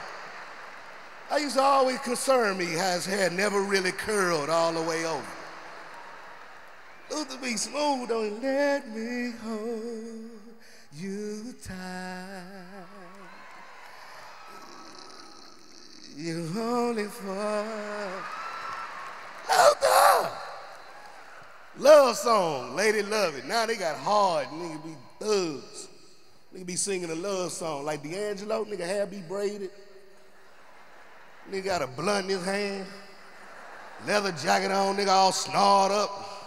I used to always concern me how his hair never really curled all the way over. Luther be smooth, don't let me hold you tight. You only for Luther. Love song, lady love it. Now they got hard, nigga be thugs. Nigga be singing a love song like D'Angelo, nigga hair be braided. Nigga got a blunt in his hand, leather jacket on, nigga all snarled up.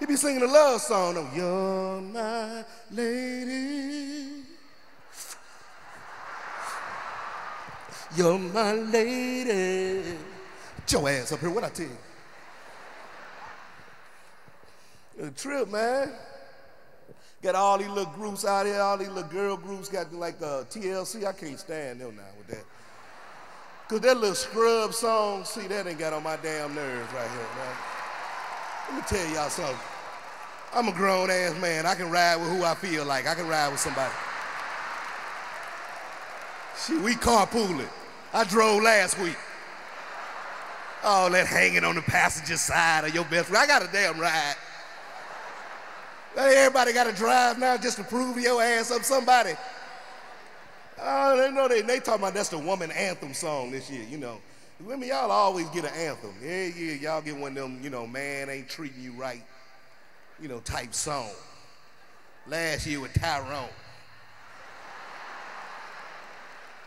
He be singing a love song though. You're my lady. You're my lady. Get your ass up here, what I tell you? A trip, man. Got all these little groups out here, all these little girl groups got like uh, TLC. I can't stand them now with that. Cause that little scrub song, see, that ain't got on my damn nerves right here, man. Let me tell y'all something. I'm a grown ass man. I can ride with who I feel like. I can ride with somebody. See, we carpooling. I drove last week. All that hanging on the passenger side of your best friend. I got a damn ride. Everybody got to drive now just to prove your ass up somebody. Oh, they know they, they talking about that's the woman anthem song this year, you know. Women, y'all always get an anthem. Yeah, yeah, y'all get one of them, you know, man ain't treating you right, you know, type song. Last year with Tyrone.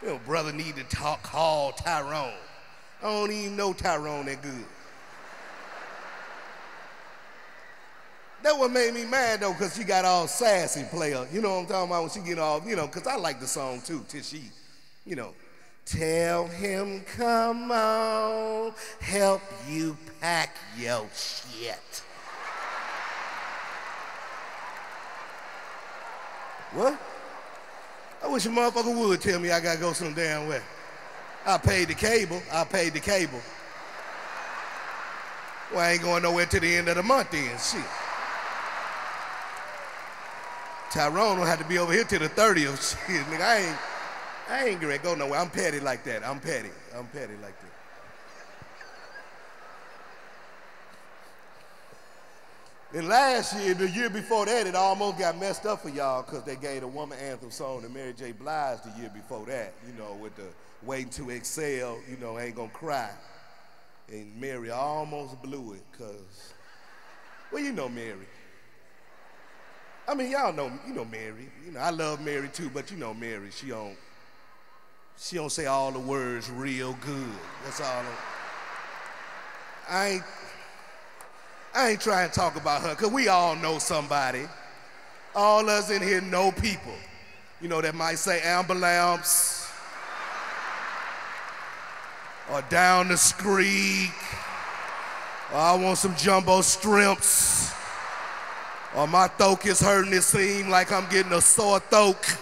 You brother need to talk, call Tyrone. I don't even know Tyrone that good. That what made me mad though, cause she got all sassy player. You know what I'm talking about? When she get all, you know, cause I like the song too, till she, you know, tell him come on, help you pack your shit. What? I wish a motherfucker would tell me I gotta go some damn way. I paid the cable. I paid the cable. Well, I ain't going nowhere till the end of the month then. Shit. Tyrone will have to be over here till the 30th. Shit, nigga, I ain't, I ain't gonna go nowhere. I'm petty like that. I'm petty. I'm petty like that. And last year, the year before that, it almost got messed up for y'all because they gave a woman anthem song to Mary J. Blige the year before that, you know, with the Waiting to Exhale, you know, ain't gonna cry. And Mary almost blew it because, well, you know Mary. I mean, y'all know, you know Mary. You know, I love Mary too, but you know Mary, she don't, she don't say all the words real good. That's all. I'm, I ain't, I ain't trying to talk about her, because we all know somebody. All us in here know people. You know, that might say ambulance or down the street, or I want some jumbo shrimps, or my throat is hurting, it seems like I'm getting a sore throat.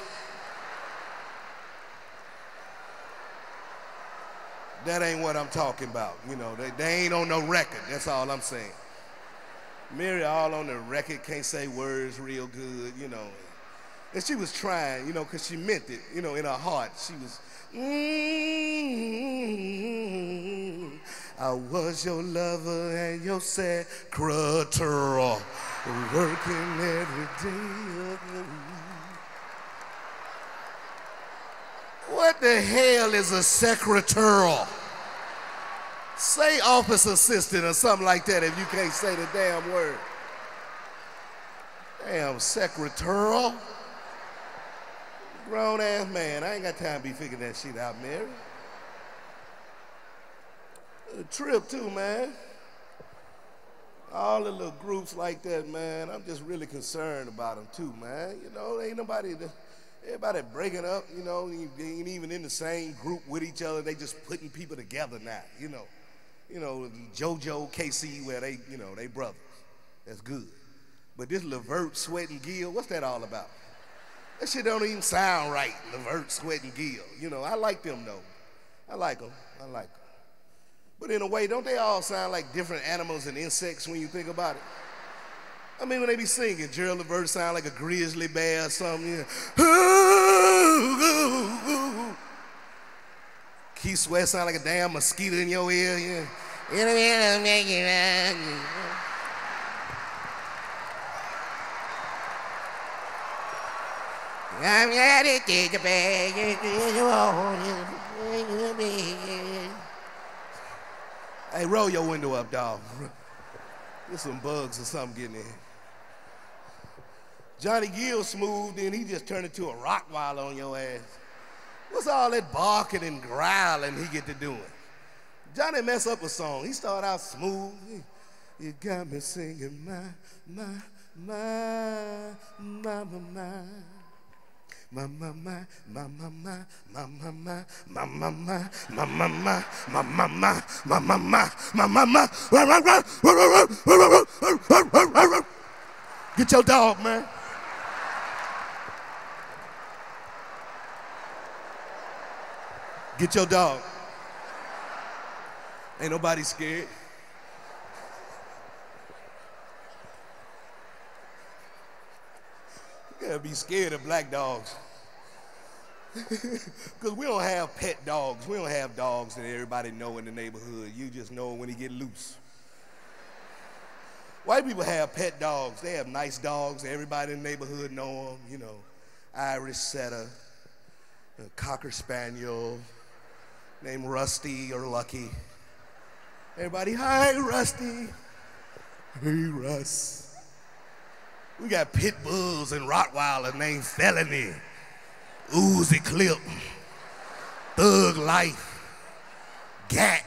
That ain't what I'm talking about. You know, they, they ain't on no record. That's all I'm saying. Mary all on the record, can't say words real good, you know. And she was trying, you know, because she meant it, you know, in her heart. She was, mm, I was your lover and your secretary, working every day of the week. What the hell is a secretarial? Say office assistant or something like that if you can't say the damn word. Damn secretarial. Grown ass man. I ain't got time to be figuring that shit out, Mary. A trip too, man. All the little groups like that, man. I'm just really concerned about them too, man. You know, ain't nobody. Everybody breaking up, you know, ain't even in the same group with each other. They just putting people together now, you know. You know, JoJo, K-Ci, where they, you know, they brothers. That's good. But this Levert, Sweat, and Gill, what's that all about? That shit don't even sound right, Levert, Sweat, and Gill. You know, I like them though. I like them. I like them. But in a way, don't they all sound like different animals and insects when you think about it? I mean, when they be singing, Gerald Levert sound like a grizzly bear or something. Yeah. Keith Sweat sound like a damn mosquito in your ear. Yeah. You know I mean? I'm ready to beg Hey, roll your window up, dog. There's some bugs or something getting in. Johnny Gill smooth, then he just turned into a Rottweiler on your ass. What's all that barking and growling he get to doing? Johnny mess up a song. He started out smooth. You got me singing my, my, my, my, my, my my mama, my mama, my mama, my mama, my mama, my mama, my mama, my mama. Get your dog, man. Get your dog. Ain't nobody scared. You gotta be scared of black dogs. Because we don't have pet dogs. We don't have dogs that everybody know in the neighborhood. You just know when he get loose. White people have pet dogs. They have nice dogs. Everybody in the neighborhood know them. You know, Irish setter, cocker spaniel, named Rusty or Lucky. Everybody, hi, Rusty. Hey, Russ. We got pit bulls and Rottweiler named Felony, Uzi Clip, Thug Life, Gat.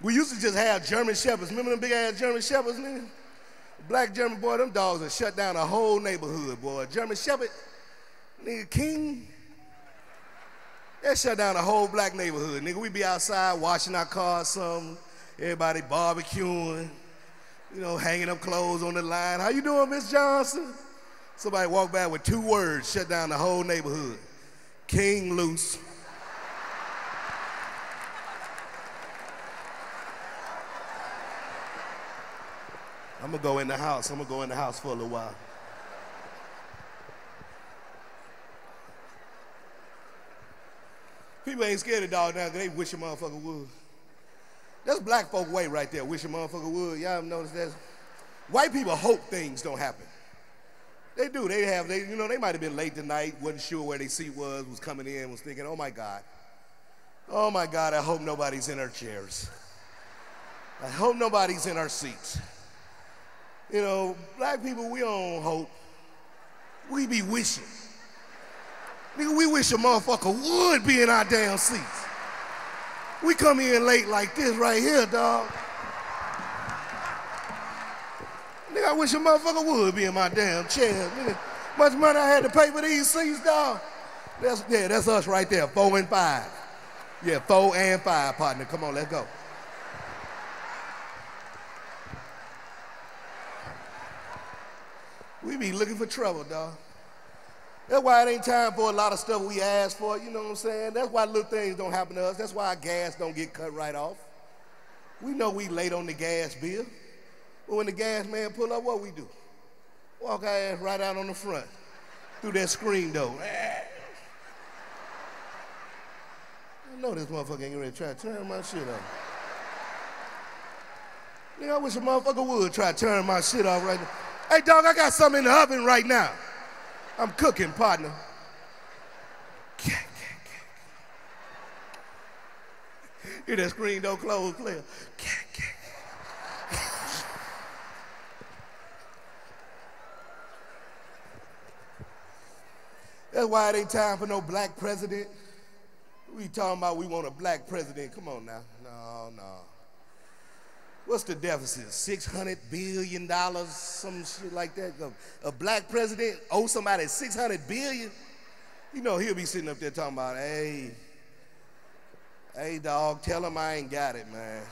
We used to just have German Shepherds. Remember them big ass German Shepherds, man? Black German boy, them dogs have shut down a whole neighborhood, boy. German Shepherd, nigga, King. That shut down a whole black neighborhood. Nigga, we be outside washing our cars some, everybody barbecuing, you know, hanging up clothes on the line. How you doing, Miss Johnson? Somebody walked by with two words, shut down the whole neighborhood. King loose. I'm gonna go in the house. I'm gonna go in the house for a little while. People ain't scared of dog now they wish a motherfucker would. That's black folk way right there, wish a motherfucker would. Y'all notice that? White people hope things don't happen. They do. They have, they, you know, they might have been late tonight, wasn't sure where their seat was, was coming in, was thinking, oh my God. Oh my God, I hope nobody's in our chairs. I hope nobody's in our seats. You know, black people, we don't hope. We be wishing. Nigga, we wish a motherfucker would be in our damn seats. We come in late like this right here, dog. Nigga, I wish a motherfucker would be in my damn chair. Nigga, much money I had to pay for these seats, dog. That's, yeah, that's us right there, four and five. Yeah, four and five, partner. Come on, let's go. We be looking for trouble, dog. That's why it ain't time for a lot of stuff we ask for, you know what I'm saying? That's why little things don't happen to us. That's why our gas don't get cut right off. We know we late on the gas bill. But when the gas man pull up, what we do? Walk our ass right out on the front through that screen door. I know this motherfucker ain't ready to try to turn my shit off. Nigga, I wish a motherfucker would try to turn my shit off right now. Hey, dog, I got something in the oven right now. I'm cooking, partner. Hear that screen door close, clear. That's why it ain't time for no black president. We talking about we want a black president. Come on now. No, no. What's the deficit? $600 billion, some shit like that? A, a black president owe somebody 600 billion? You know, he'll be sitting up there talking about, hey, hey, dog, tell him I ain't got it, man.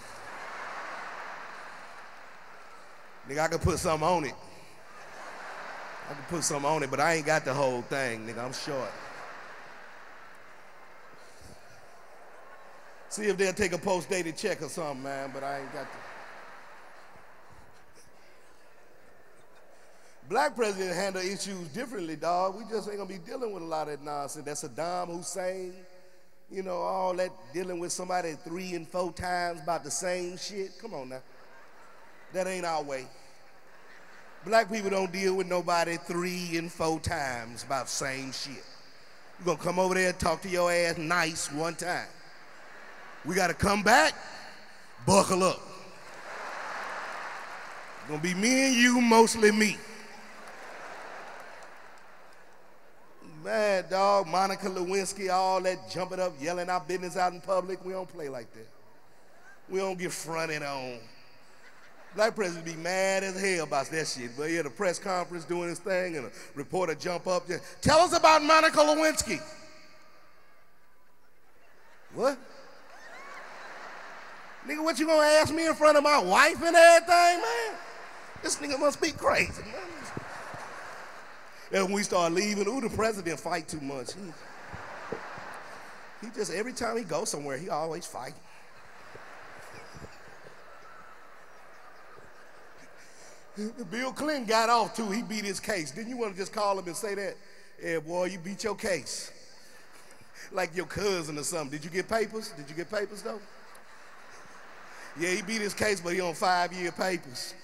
Nigga, I can put something on it. I can put something on it, but I ain't got the whole thing, nigga. I'm short. See if they'll take a post-dated check or something, man, but I ain't got the. Black president handle issues differently, dog. We just ain't gonna be dealing with a lot of that nonsense. That Saddam Hussein, you know, all that dealing with somebody three and four times about the same shit. Come on now. That ain't our way. Black people don't deal with nobody three and four times about the same shit. You gonna come over there and talk to your ass nice one time. We gotta come back, buckle up. Gonna be me and you, mostly me. Man, dog, Monica Lewinsky, all that jumping up, yelling our business out in public. We don't play like that. We don't get fronted on. Black president be mad as hell about that shit. But he had a press conference doing his thing, and a reporter jump up. Just, Tell us about Monica Lewinsky. What? Nigga, what you gonna ask me in front of my wife and everything, man? This nigga must be crazy, man. And we start leaving, ooh, the president fight too much. He, he just, every time he goes somewhere, he always fight. Bill Clinton got off too. He beat his case. Didn't you want to just call him and say that? Yeah, boy, you beat your case. like your cousin or something. Did you get papers? Did you get papers though? Yeah, he beat his case, but he on five-year papers.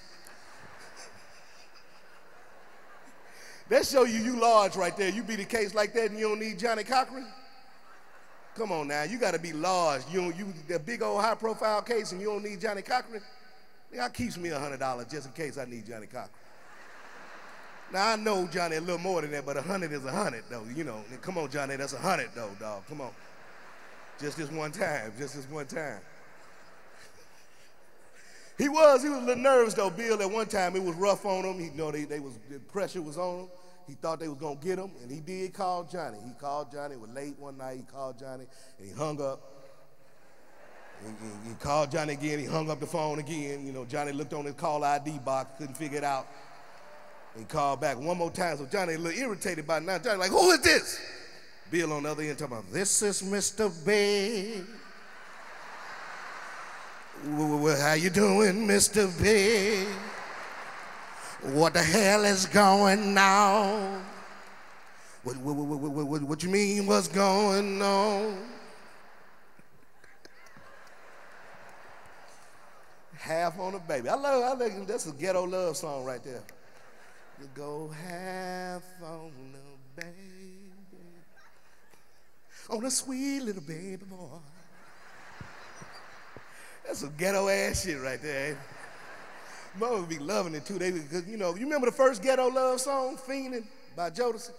That show you you large right there. You beat the case like that and you don't need Johnnie Cochran? Come on now, you gotta be large. You you the big old high profile case and you don't need Johnnie Cochran? I keeps me a hundred dollars just in case I need Johnnie Cochran. Now I know Johnny a little more than that, but a hundred is a hundred though. You know, come on, Johnny, that's a hundred though, dog. Come on. Just this one time, just this one time. He was, he was a little nervous though, Bill, at one time. It was rough on him. He you know they, they was the pressure was on him. He thought they was gonna get him, and he did call Johnny. He called Johnny, it was late one night, he called Johnny, and he hung up. He, he, he, called Johnny again, he hung up the phone again. You know, Johnny looked on his call ID box, couldn't figure it out. He called back one more time, so Johnny a little irritated by now. Johnny like, who is this? Bill on the other end talking about, this is Mr. Big. Well, how you doing, Mr. Big? What the hell is going on? What, what, what, what, what you mean what's going on? Half on a baby. I love, I love, that's a ghetto love song right there. You go half on a baby. On a sweet little baby boy. That's some ghetto ass shit right there. Would be loving it too. They because you know, you remember the first ghetto love song, Feenin' by Jodeci?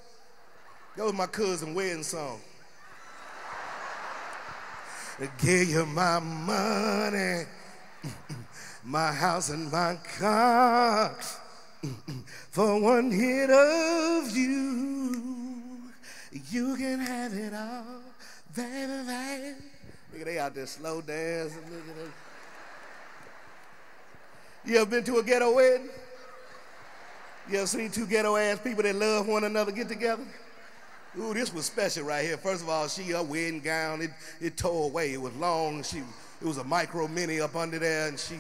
That was my cousin wedding song. Give you my money, my house and my car. For one hit of you, you can have it all, baby, baby. Look at they out there slow dancing. Look at them. You ever been to a ghetto wedding? You ever seen two ghetto ass people that love one another get together? Ooh, this was special right here. First of all, she her wedding gown, it, it tore away. It was long. She it was a micro mini up under there, and she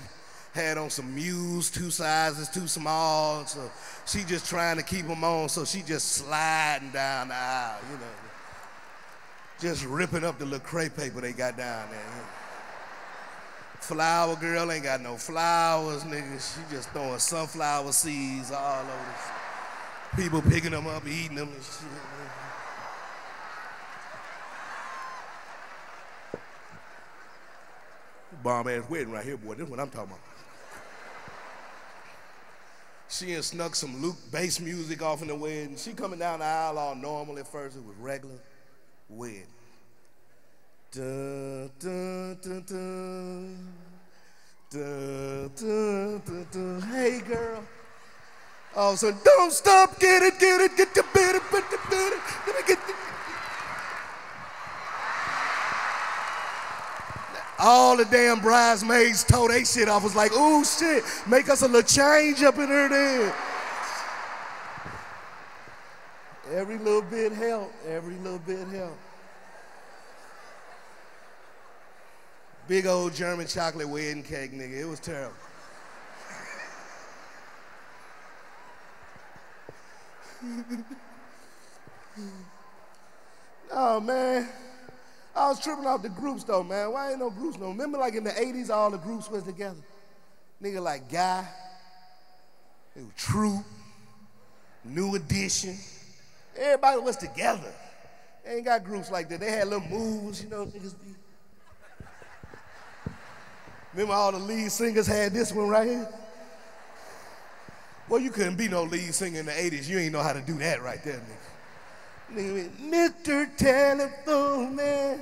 had on some mules, two sizes too small. So she just trying to keep them on. So she just sliding down the aisle, you know. Just ripping up the little crepe paper they got down there. Flower girl ain't got no flowers, nigga. She just throwing sunflower seeds all over. This. People picking them up, eating them and shit. Bomb ass wedding right here, boy. This is what I'm talking about. She had snuck some Luke bass music off in the wedding. She coming down the aisle all normal at first. It was regular wedding. Hey, girl. Oh, so don't stop, get it, get it, get the better, get the better. Let me get the. All the damn bridesmaids tore they shit off. Was like, oh shit, make us a little change up in her then. Every little bit help. Every little bit help. Big old German chocolate wedding cake, nigga. It was terrible. oh man. I was tripping off the groups though, man. Why ain't no groups no? Remember like in the 80s all the groups was together? Nigga like Guy, it was Troop, New Edition. Everybody was together. They ain't got groups like that. They had little moves, you know, niggas be. Remember all the lead singers had this one right here? Well, you couldn't be no lead singer in the 80s. You ain't know how to do that right there, nigga. Mr. Telephone Man,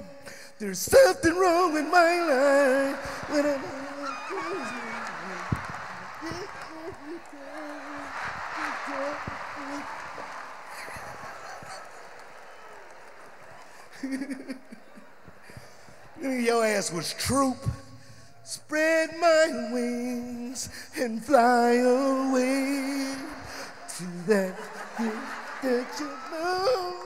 there's something wrong with my life. When I'm Your ass was troop. Spread my wings and fly away to that thing that you know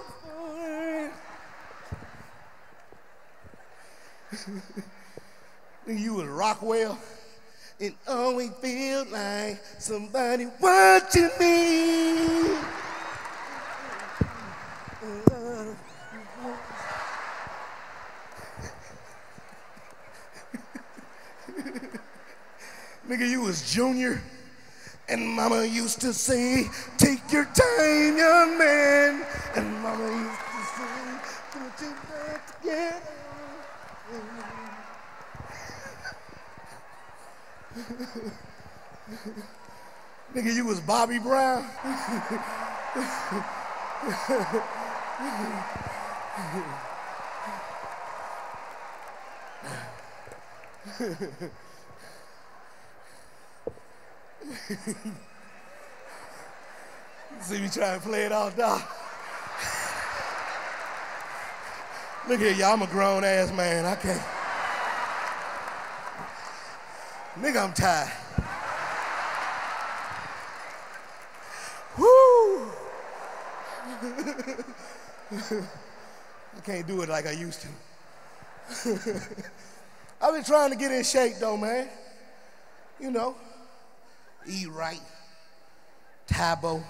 for. you was Rockwell. It always felt like somebody watching me. Nigga, you was junior. And mama used to say, take your time, young man. And mama used to say, put your back together. Nigga, you was Bobby Brown. See me trying to play it off, dog. Look here, y'all. I'm a grown ass man. I can't. Nigga, I'm tired. Woo! I can't do it like I used to. I've been trying to get in shape though, man. You know, eat right, Tae-Bo.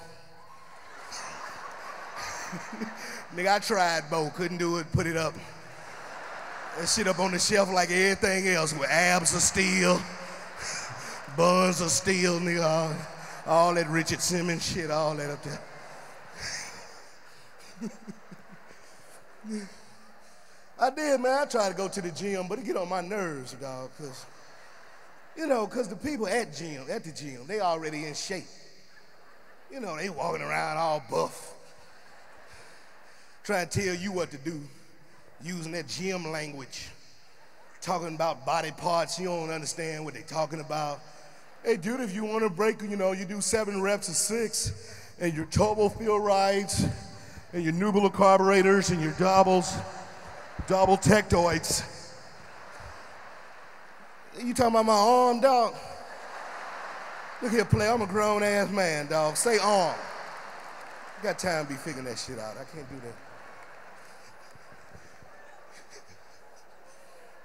Nigga, I tried Bo, couldn't do it, put it up. That shit up on the shelf like everything else with abs of steel, buns of steel, nigga. All, all that Richard Simmons shit, all that up there. I did, man. I tried to go to the gym, but it get on my nerves, dog, because, you know, because the people at gym, at the gym, they already in shape. You know, they walking around all buff, trying to tell you what to do, using that gym language, talking about body parts you don't understand what they talking about. Hey, dude, if you want to break, you know, you do seven reps of six, and your turbo feel rides, and your nubular carburetors, and your doubles, double tectoids. You talking about my arm, dog? Look here, play. I'm a grown ass man, dog. Say arm. You got time to be figuring that shit out. I can't do that.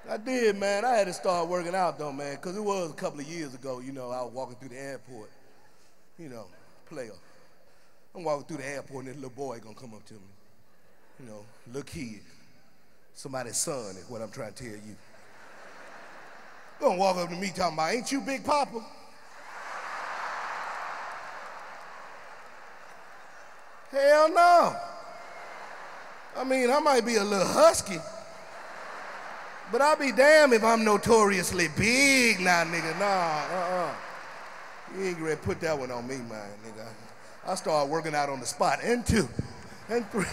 I did, man. I had to start working out though, man, because it was a couple of years ago, you know, I was walking through the airport, you know, player. I'm walking through the airport and this little boy gonna come up to me. You know, look here. Somebody's son is what I'm trying to tell you. Gonna walk up to me talking about, ain't you Big Poppa? Hell no. I mean, I might be a little husky. But I'll be damned if I'm notoriously big now, nigga. Nah, uh-uh. You ain't to put that one on me, man, nigga. I start working out on the spot. And two, and three,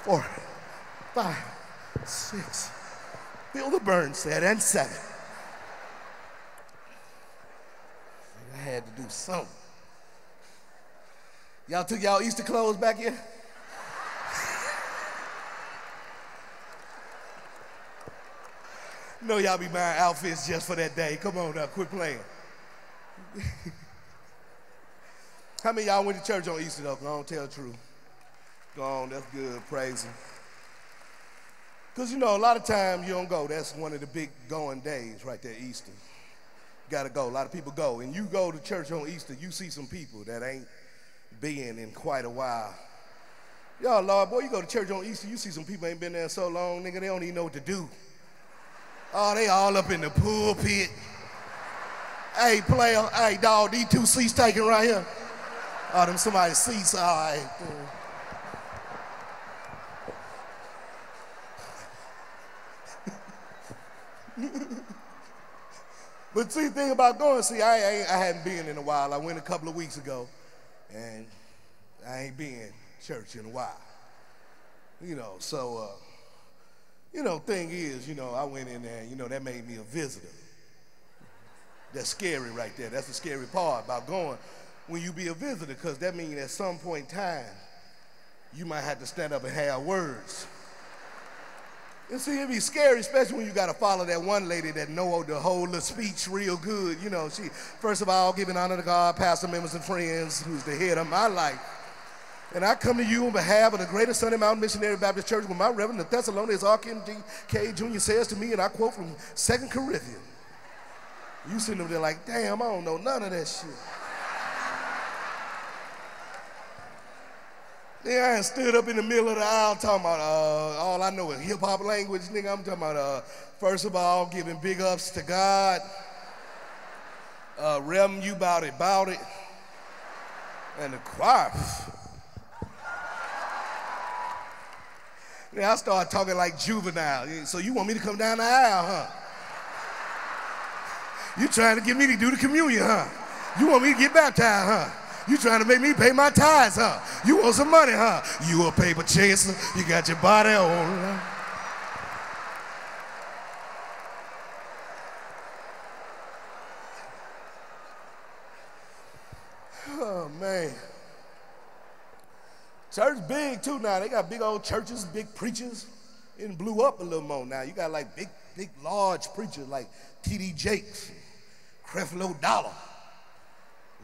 four, five, six. Bill the Burn said, and seven. Had to do something. Y'all took y'all Easter clothes back here? know y'all be buying outfits just for that day. Come on now, quit playing. How many y'all went to church on Easter though? Go on, tell the truth. Go on, that's good. Praise him. Because you know, a lot of times you don't go. That's one of the big going days right there, Easter. You gotta go. A lot of people go. And you go to church on Easter, you see some people that ain't been in quite a while. Y'all, Lord, boy, you go to church on Easter, you see some people ain't been there so long, nigga, they don't even know what to do. Oh, they all up in the pulpit. Hey, player, hey, dog, these two seats taken right here. Oh, them somebody's seats, all right. but see, thing about going, see, I, I, I hadn't been in a while. I went a couple of weeks ago, and I ain't been church in a while. You know, so uh, you know, thing is, you know, I went in there, you know, that made me a visitor. That's scary right there. That's the scary part about going when you be a visitor, because that means at some point in time, you might have to stand up and have words. And see, it'd be scary, especially when you got to follow that one lady that know the whole the speech real good. You know, she, first of all, giving honor to God, pastor members and friends, who's the head of my life. And I come to you on behalf of the Greater Sunny Mountain Missionary Baptist Church with my Reverend the Thessalonians R.K. Jr. says to me, and I quote from Second Corinthians. You sitting over there like, damn, I don't know none of that shit. Then I stood up in the middle of the aisle talking about uh, all I know is hip hop language, nigga. I'm talking about uh, first of all giving big ups to God, uh, Reverend, you about it, about it, and the choir. Then I started talking like juvenile. So you want me to come down the aisle, huh? You trying to get me to do the communion, huh? You want me to get baptized, huh? You trying to make me pay my tithes, huh? You want some money, huh? You a paper chaser. You got your body on. Oh, man. Church big too now. They got big old churches, big preachers. It blew up a little more now. You got like big, big, large preachers like T.D. Jakes, Creflo Dollar.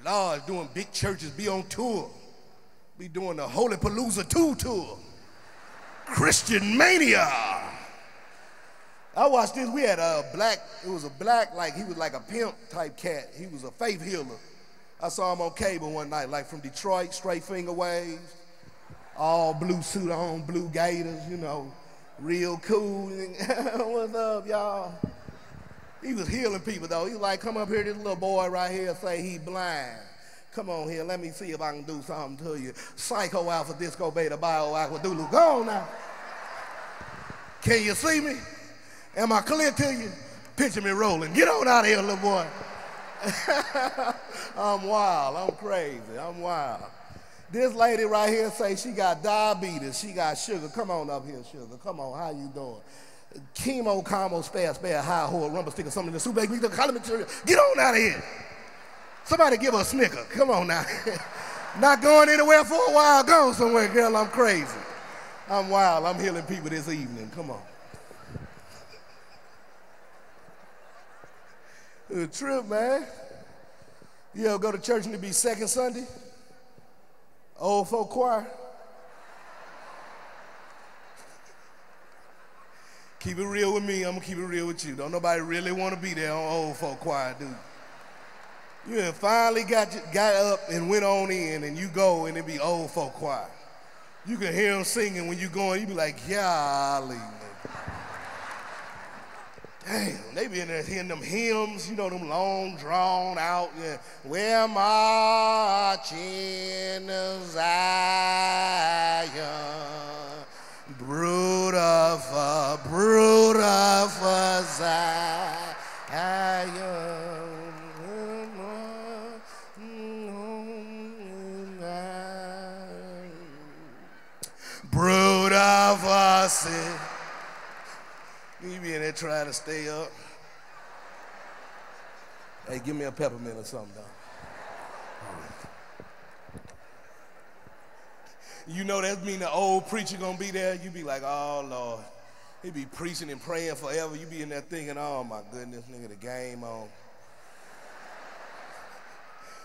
Large doing big churches, be on tour. Be doing the Holy Palooza 2 tour. Christian Mania. I watched this. We had a black, it was a black, like he was like a pimp type cat. He was a faith healer. I saw him on cable one night, like from Detroit, straight finger waves all blue suit on, blue gators, you know, real cool. What's up, y'all? He was healing people though. He was like, come up here, this little boy right here say he blind. Come on here, let me see if I can do something to you. Psycho Alpha Disco Beta Bio Aqua Dulu. Go on now. Can you see me? Am I clear to you? Picture me rolling. Get on out of here, little boy. I'm wild. I'm crazy. I'm wild. This lady right here say she got diabetes, she got sugar. Come on up here, sugar. Come on, how you doing? Chemo, combo, spare, spare, high horse, rumble stick, or something in the soup, baby, the color material. Get on out of here. Somebody give her a snicker. Come on now. Not going anywhere for a while. Going somewhere, girl. I'm crazy. I'm wild. I'm healing people this evening. Come on. The trip, man. You ever go to church and it be second Sunday? Old folk choir. Keep it real with me. I'm gonna keep it real with you. Don't nobody really want to be there on old folk choir, dude. You finally got got up and went on in, and you go and it be old folk choir. You can hear them singing when you going. You be like, golly, Damn, they be in there hearing them hymns, you know, them long drawn out. Yeah. We're marching to Zion, brood of a brood of a Zion. Brood of a sin. You be in there trying to stay up. Hey, give me a peppermint or something, dog. You know that mean the old preacher gonna be there. You be like, oh Lord. He be preaching and praying forever. You be in there thinking, oh my goodness, nigga, the game on.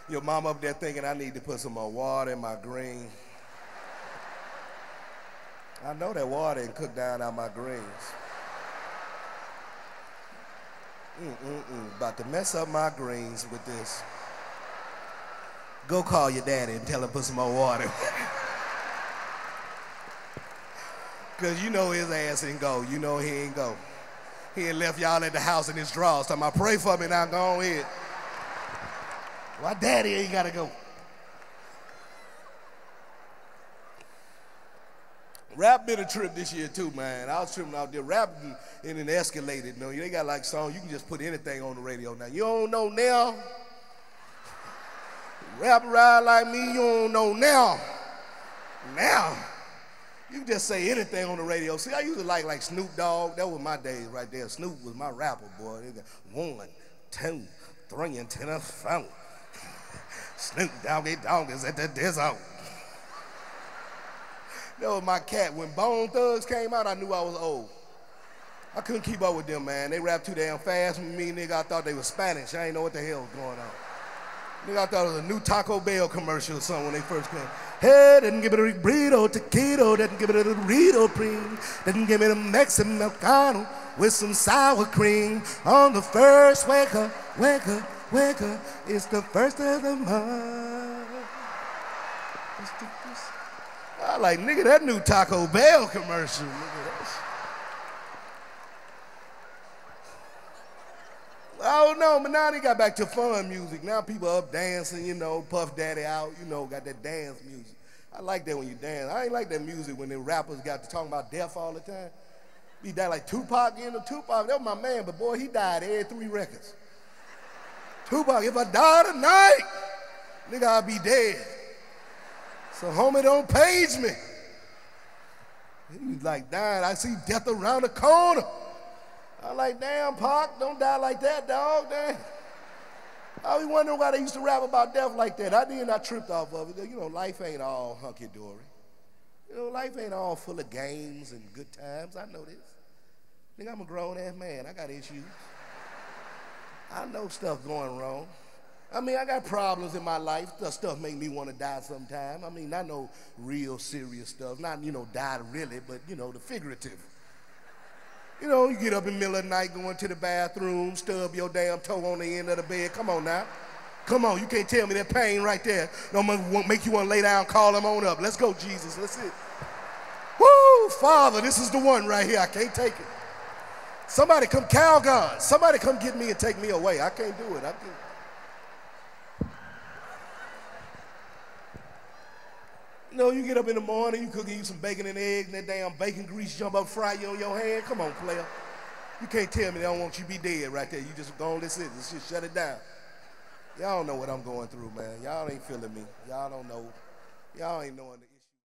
Your mom up there thinking I need to put some more water in my green. I know that water and cook down on my greens. Mm-mm-mm. About to mess up my greens with this. Go call your daddy and tell him put some more water. Cause you know his ass ain't go. You know he ain't go. He ain't left y'all at the house in his drawers. Talking about pray for me now, go ahead. Why daddy ain't gotta go? Rap been a trip this year too, man. I was tripping out there rapping and it escalated. Know, they got like songs you can just put anything on the radio now. You don't know now. Rap ride like me, you don't know now. Now. You just say anything on the radio. See, I used to like like Snoop Dogg. That was my days right there. Snoop was my rapper, boy. One, two, three, and ten, four. Snoop Doggy Dogg is at the desert. That was my cat. When Bone Thugs came out, I knew I was old. I couldn't keep up with them, man. They rap too damn fast with me, nigga. I thought they were Spanish. I didn't know what the hell was going on. Nigga, I thought it was a new Taco Bell commercial or something when they first came. Hey, didn't give it a burrito, taquito, didn't give it a Dorito cream, didn't give it a Mexican Americano with some sour cream on the first wake up, wake up, wake up. It's the first of the month. I like, nigga, that new Taco Bell commercial. Oh, don't know, but now they got back to fun music. Now people up dancing, you know, Puff Daddy out, you know, got that dance music. I like that when you dance. I ain't like that music when the rappers got to talking about death all the time. He died like Tupac, you know, Tupac, that was my man, but boy, he died every three records. Tupac, if I die tonight, nigga, I'll be dead. So homie don't page me. He's like, dying. I see death around the corner. I'm like, damn, Pac, don't die like that, dog. Damn. I was wondering why they used to rap about death like that. I didn't, I tripped off of it. You know, life ain't all hunky-dory. You know, life ain't all full of games and good times. I know this. Think I'm a grown-ass man. I got issues. I know stuff going wrong. I mean, I got problems in my life. Stuff make me want to die sometime. I mean, not no real serious stuff. Not, you know, die really, but, you know, the figurative. You know, you get up in the middle of the night, going to the bathroom, stub your damn toe on the end of the bed. Come on now. Come on, you can't tell me that pain right there don't make you want to lay down, call him on up. Let's go, Jesus. Let's it. Woo, Father, this is the one right here. I can't take it. Somebody come, Calgon. Somebody come get me and take me away. I can't do it. I can't. You know, you get up in the morning, you cooking you some bacon and eggs, and that damn bacon grease jump up, fry you on your hand. Come on, player. You can't tell me they don't want you to be dead right there. You just go on this. This shit shut it down. Y'all don't know what I'm going through, man. Y'all ain't feeling me. Y'all don't know. Y'all ain't knowing.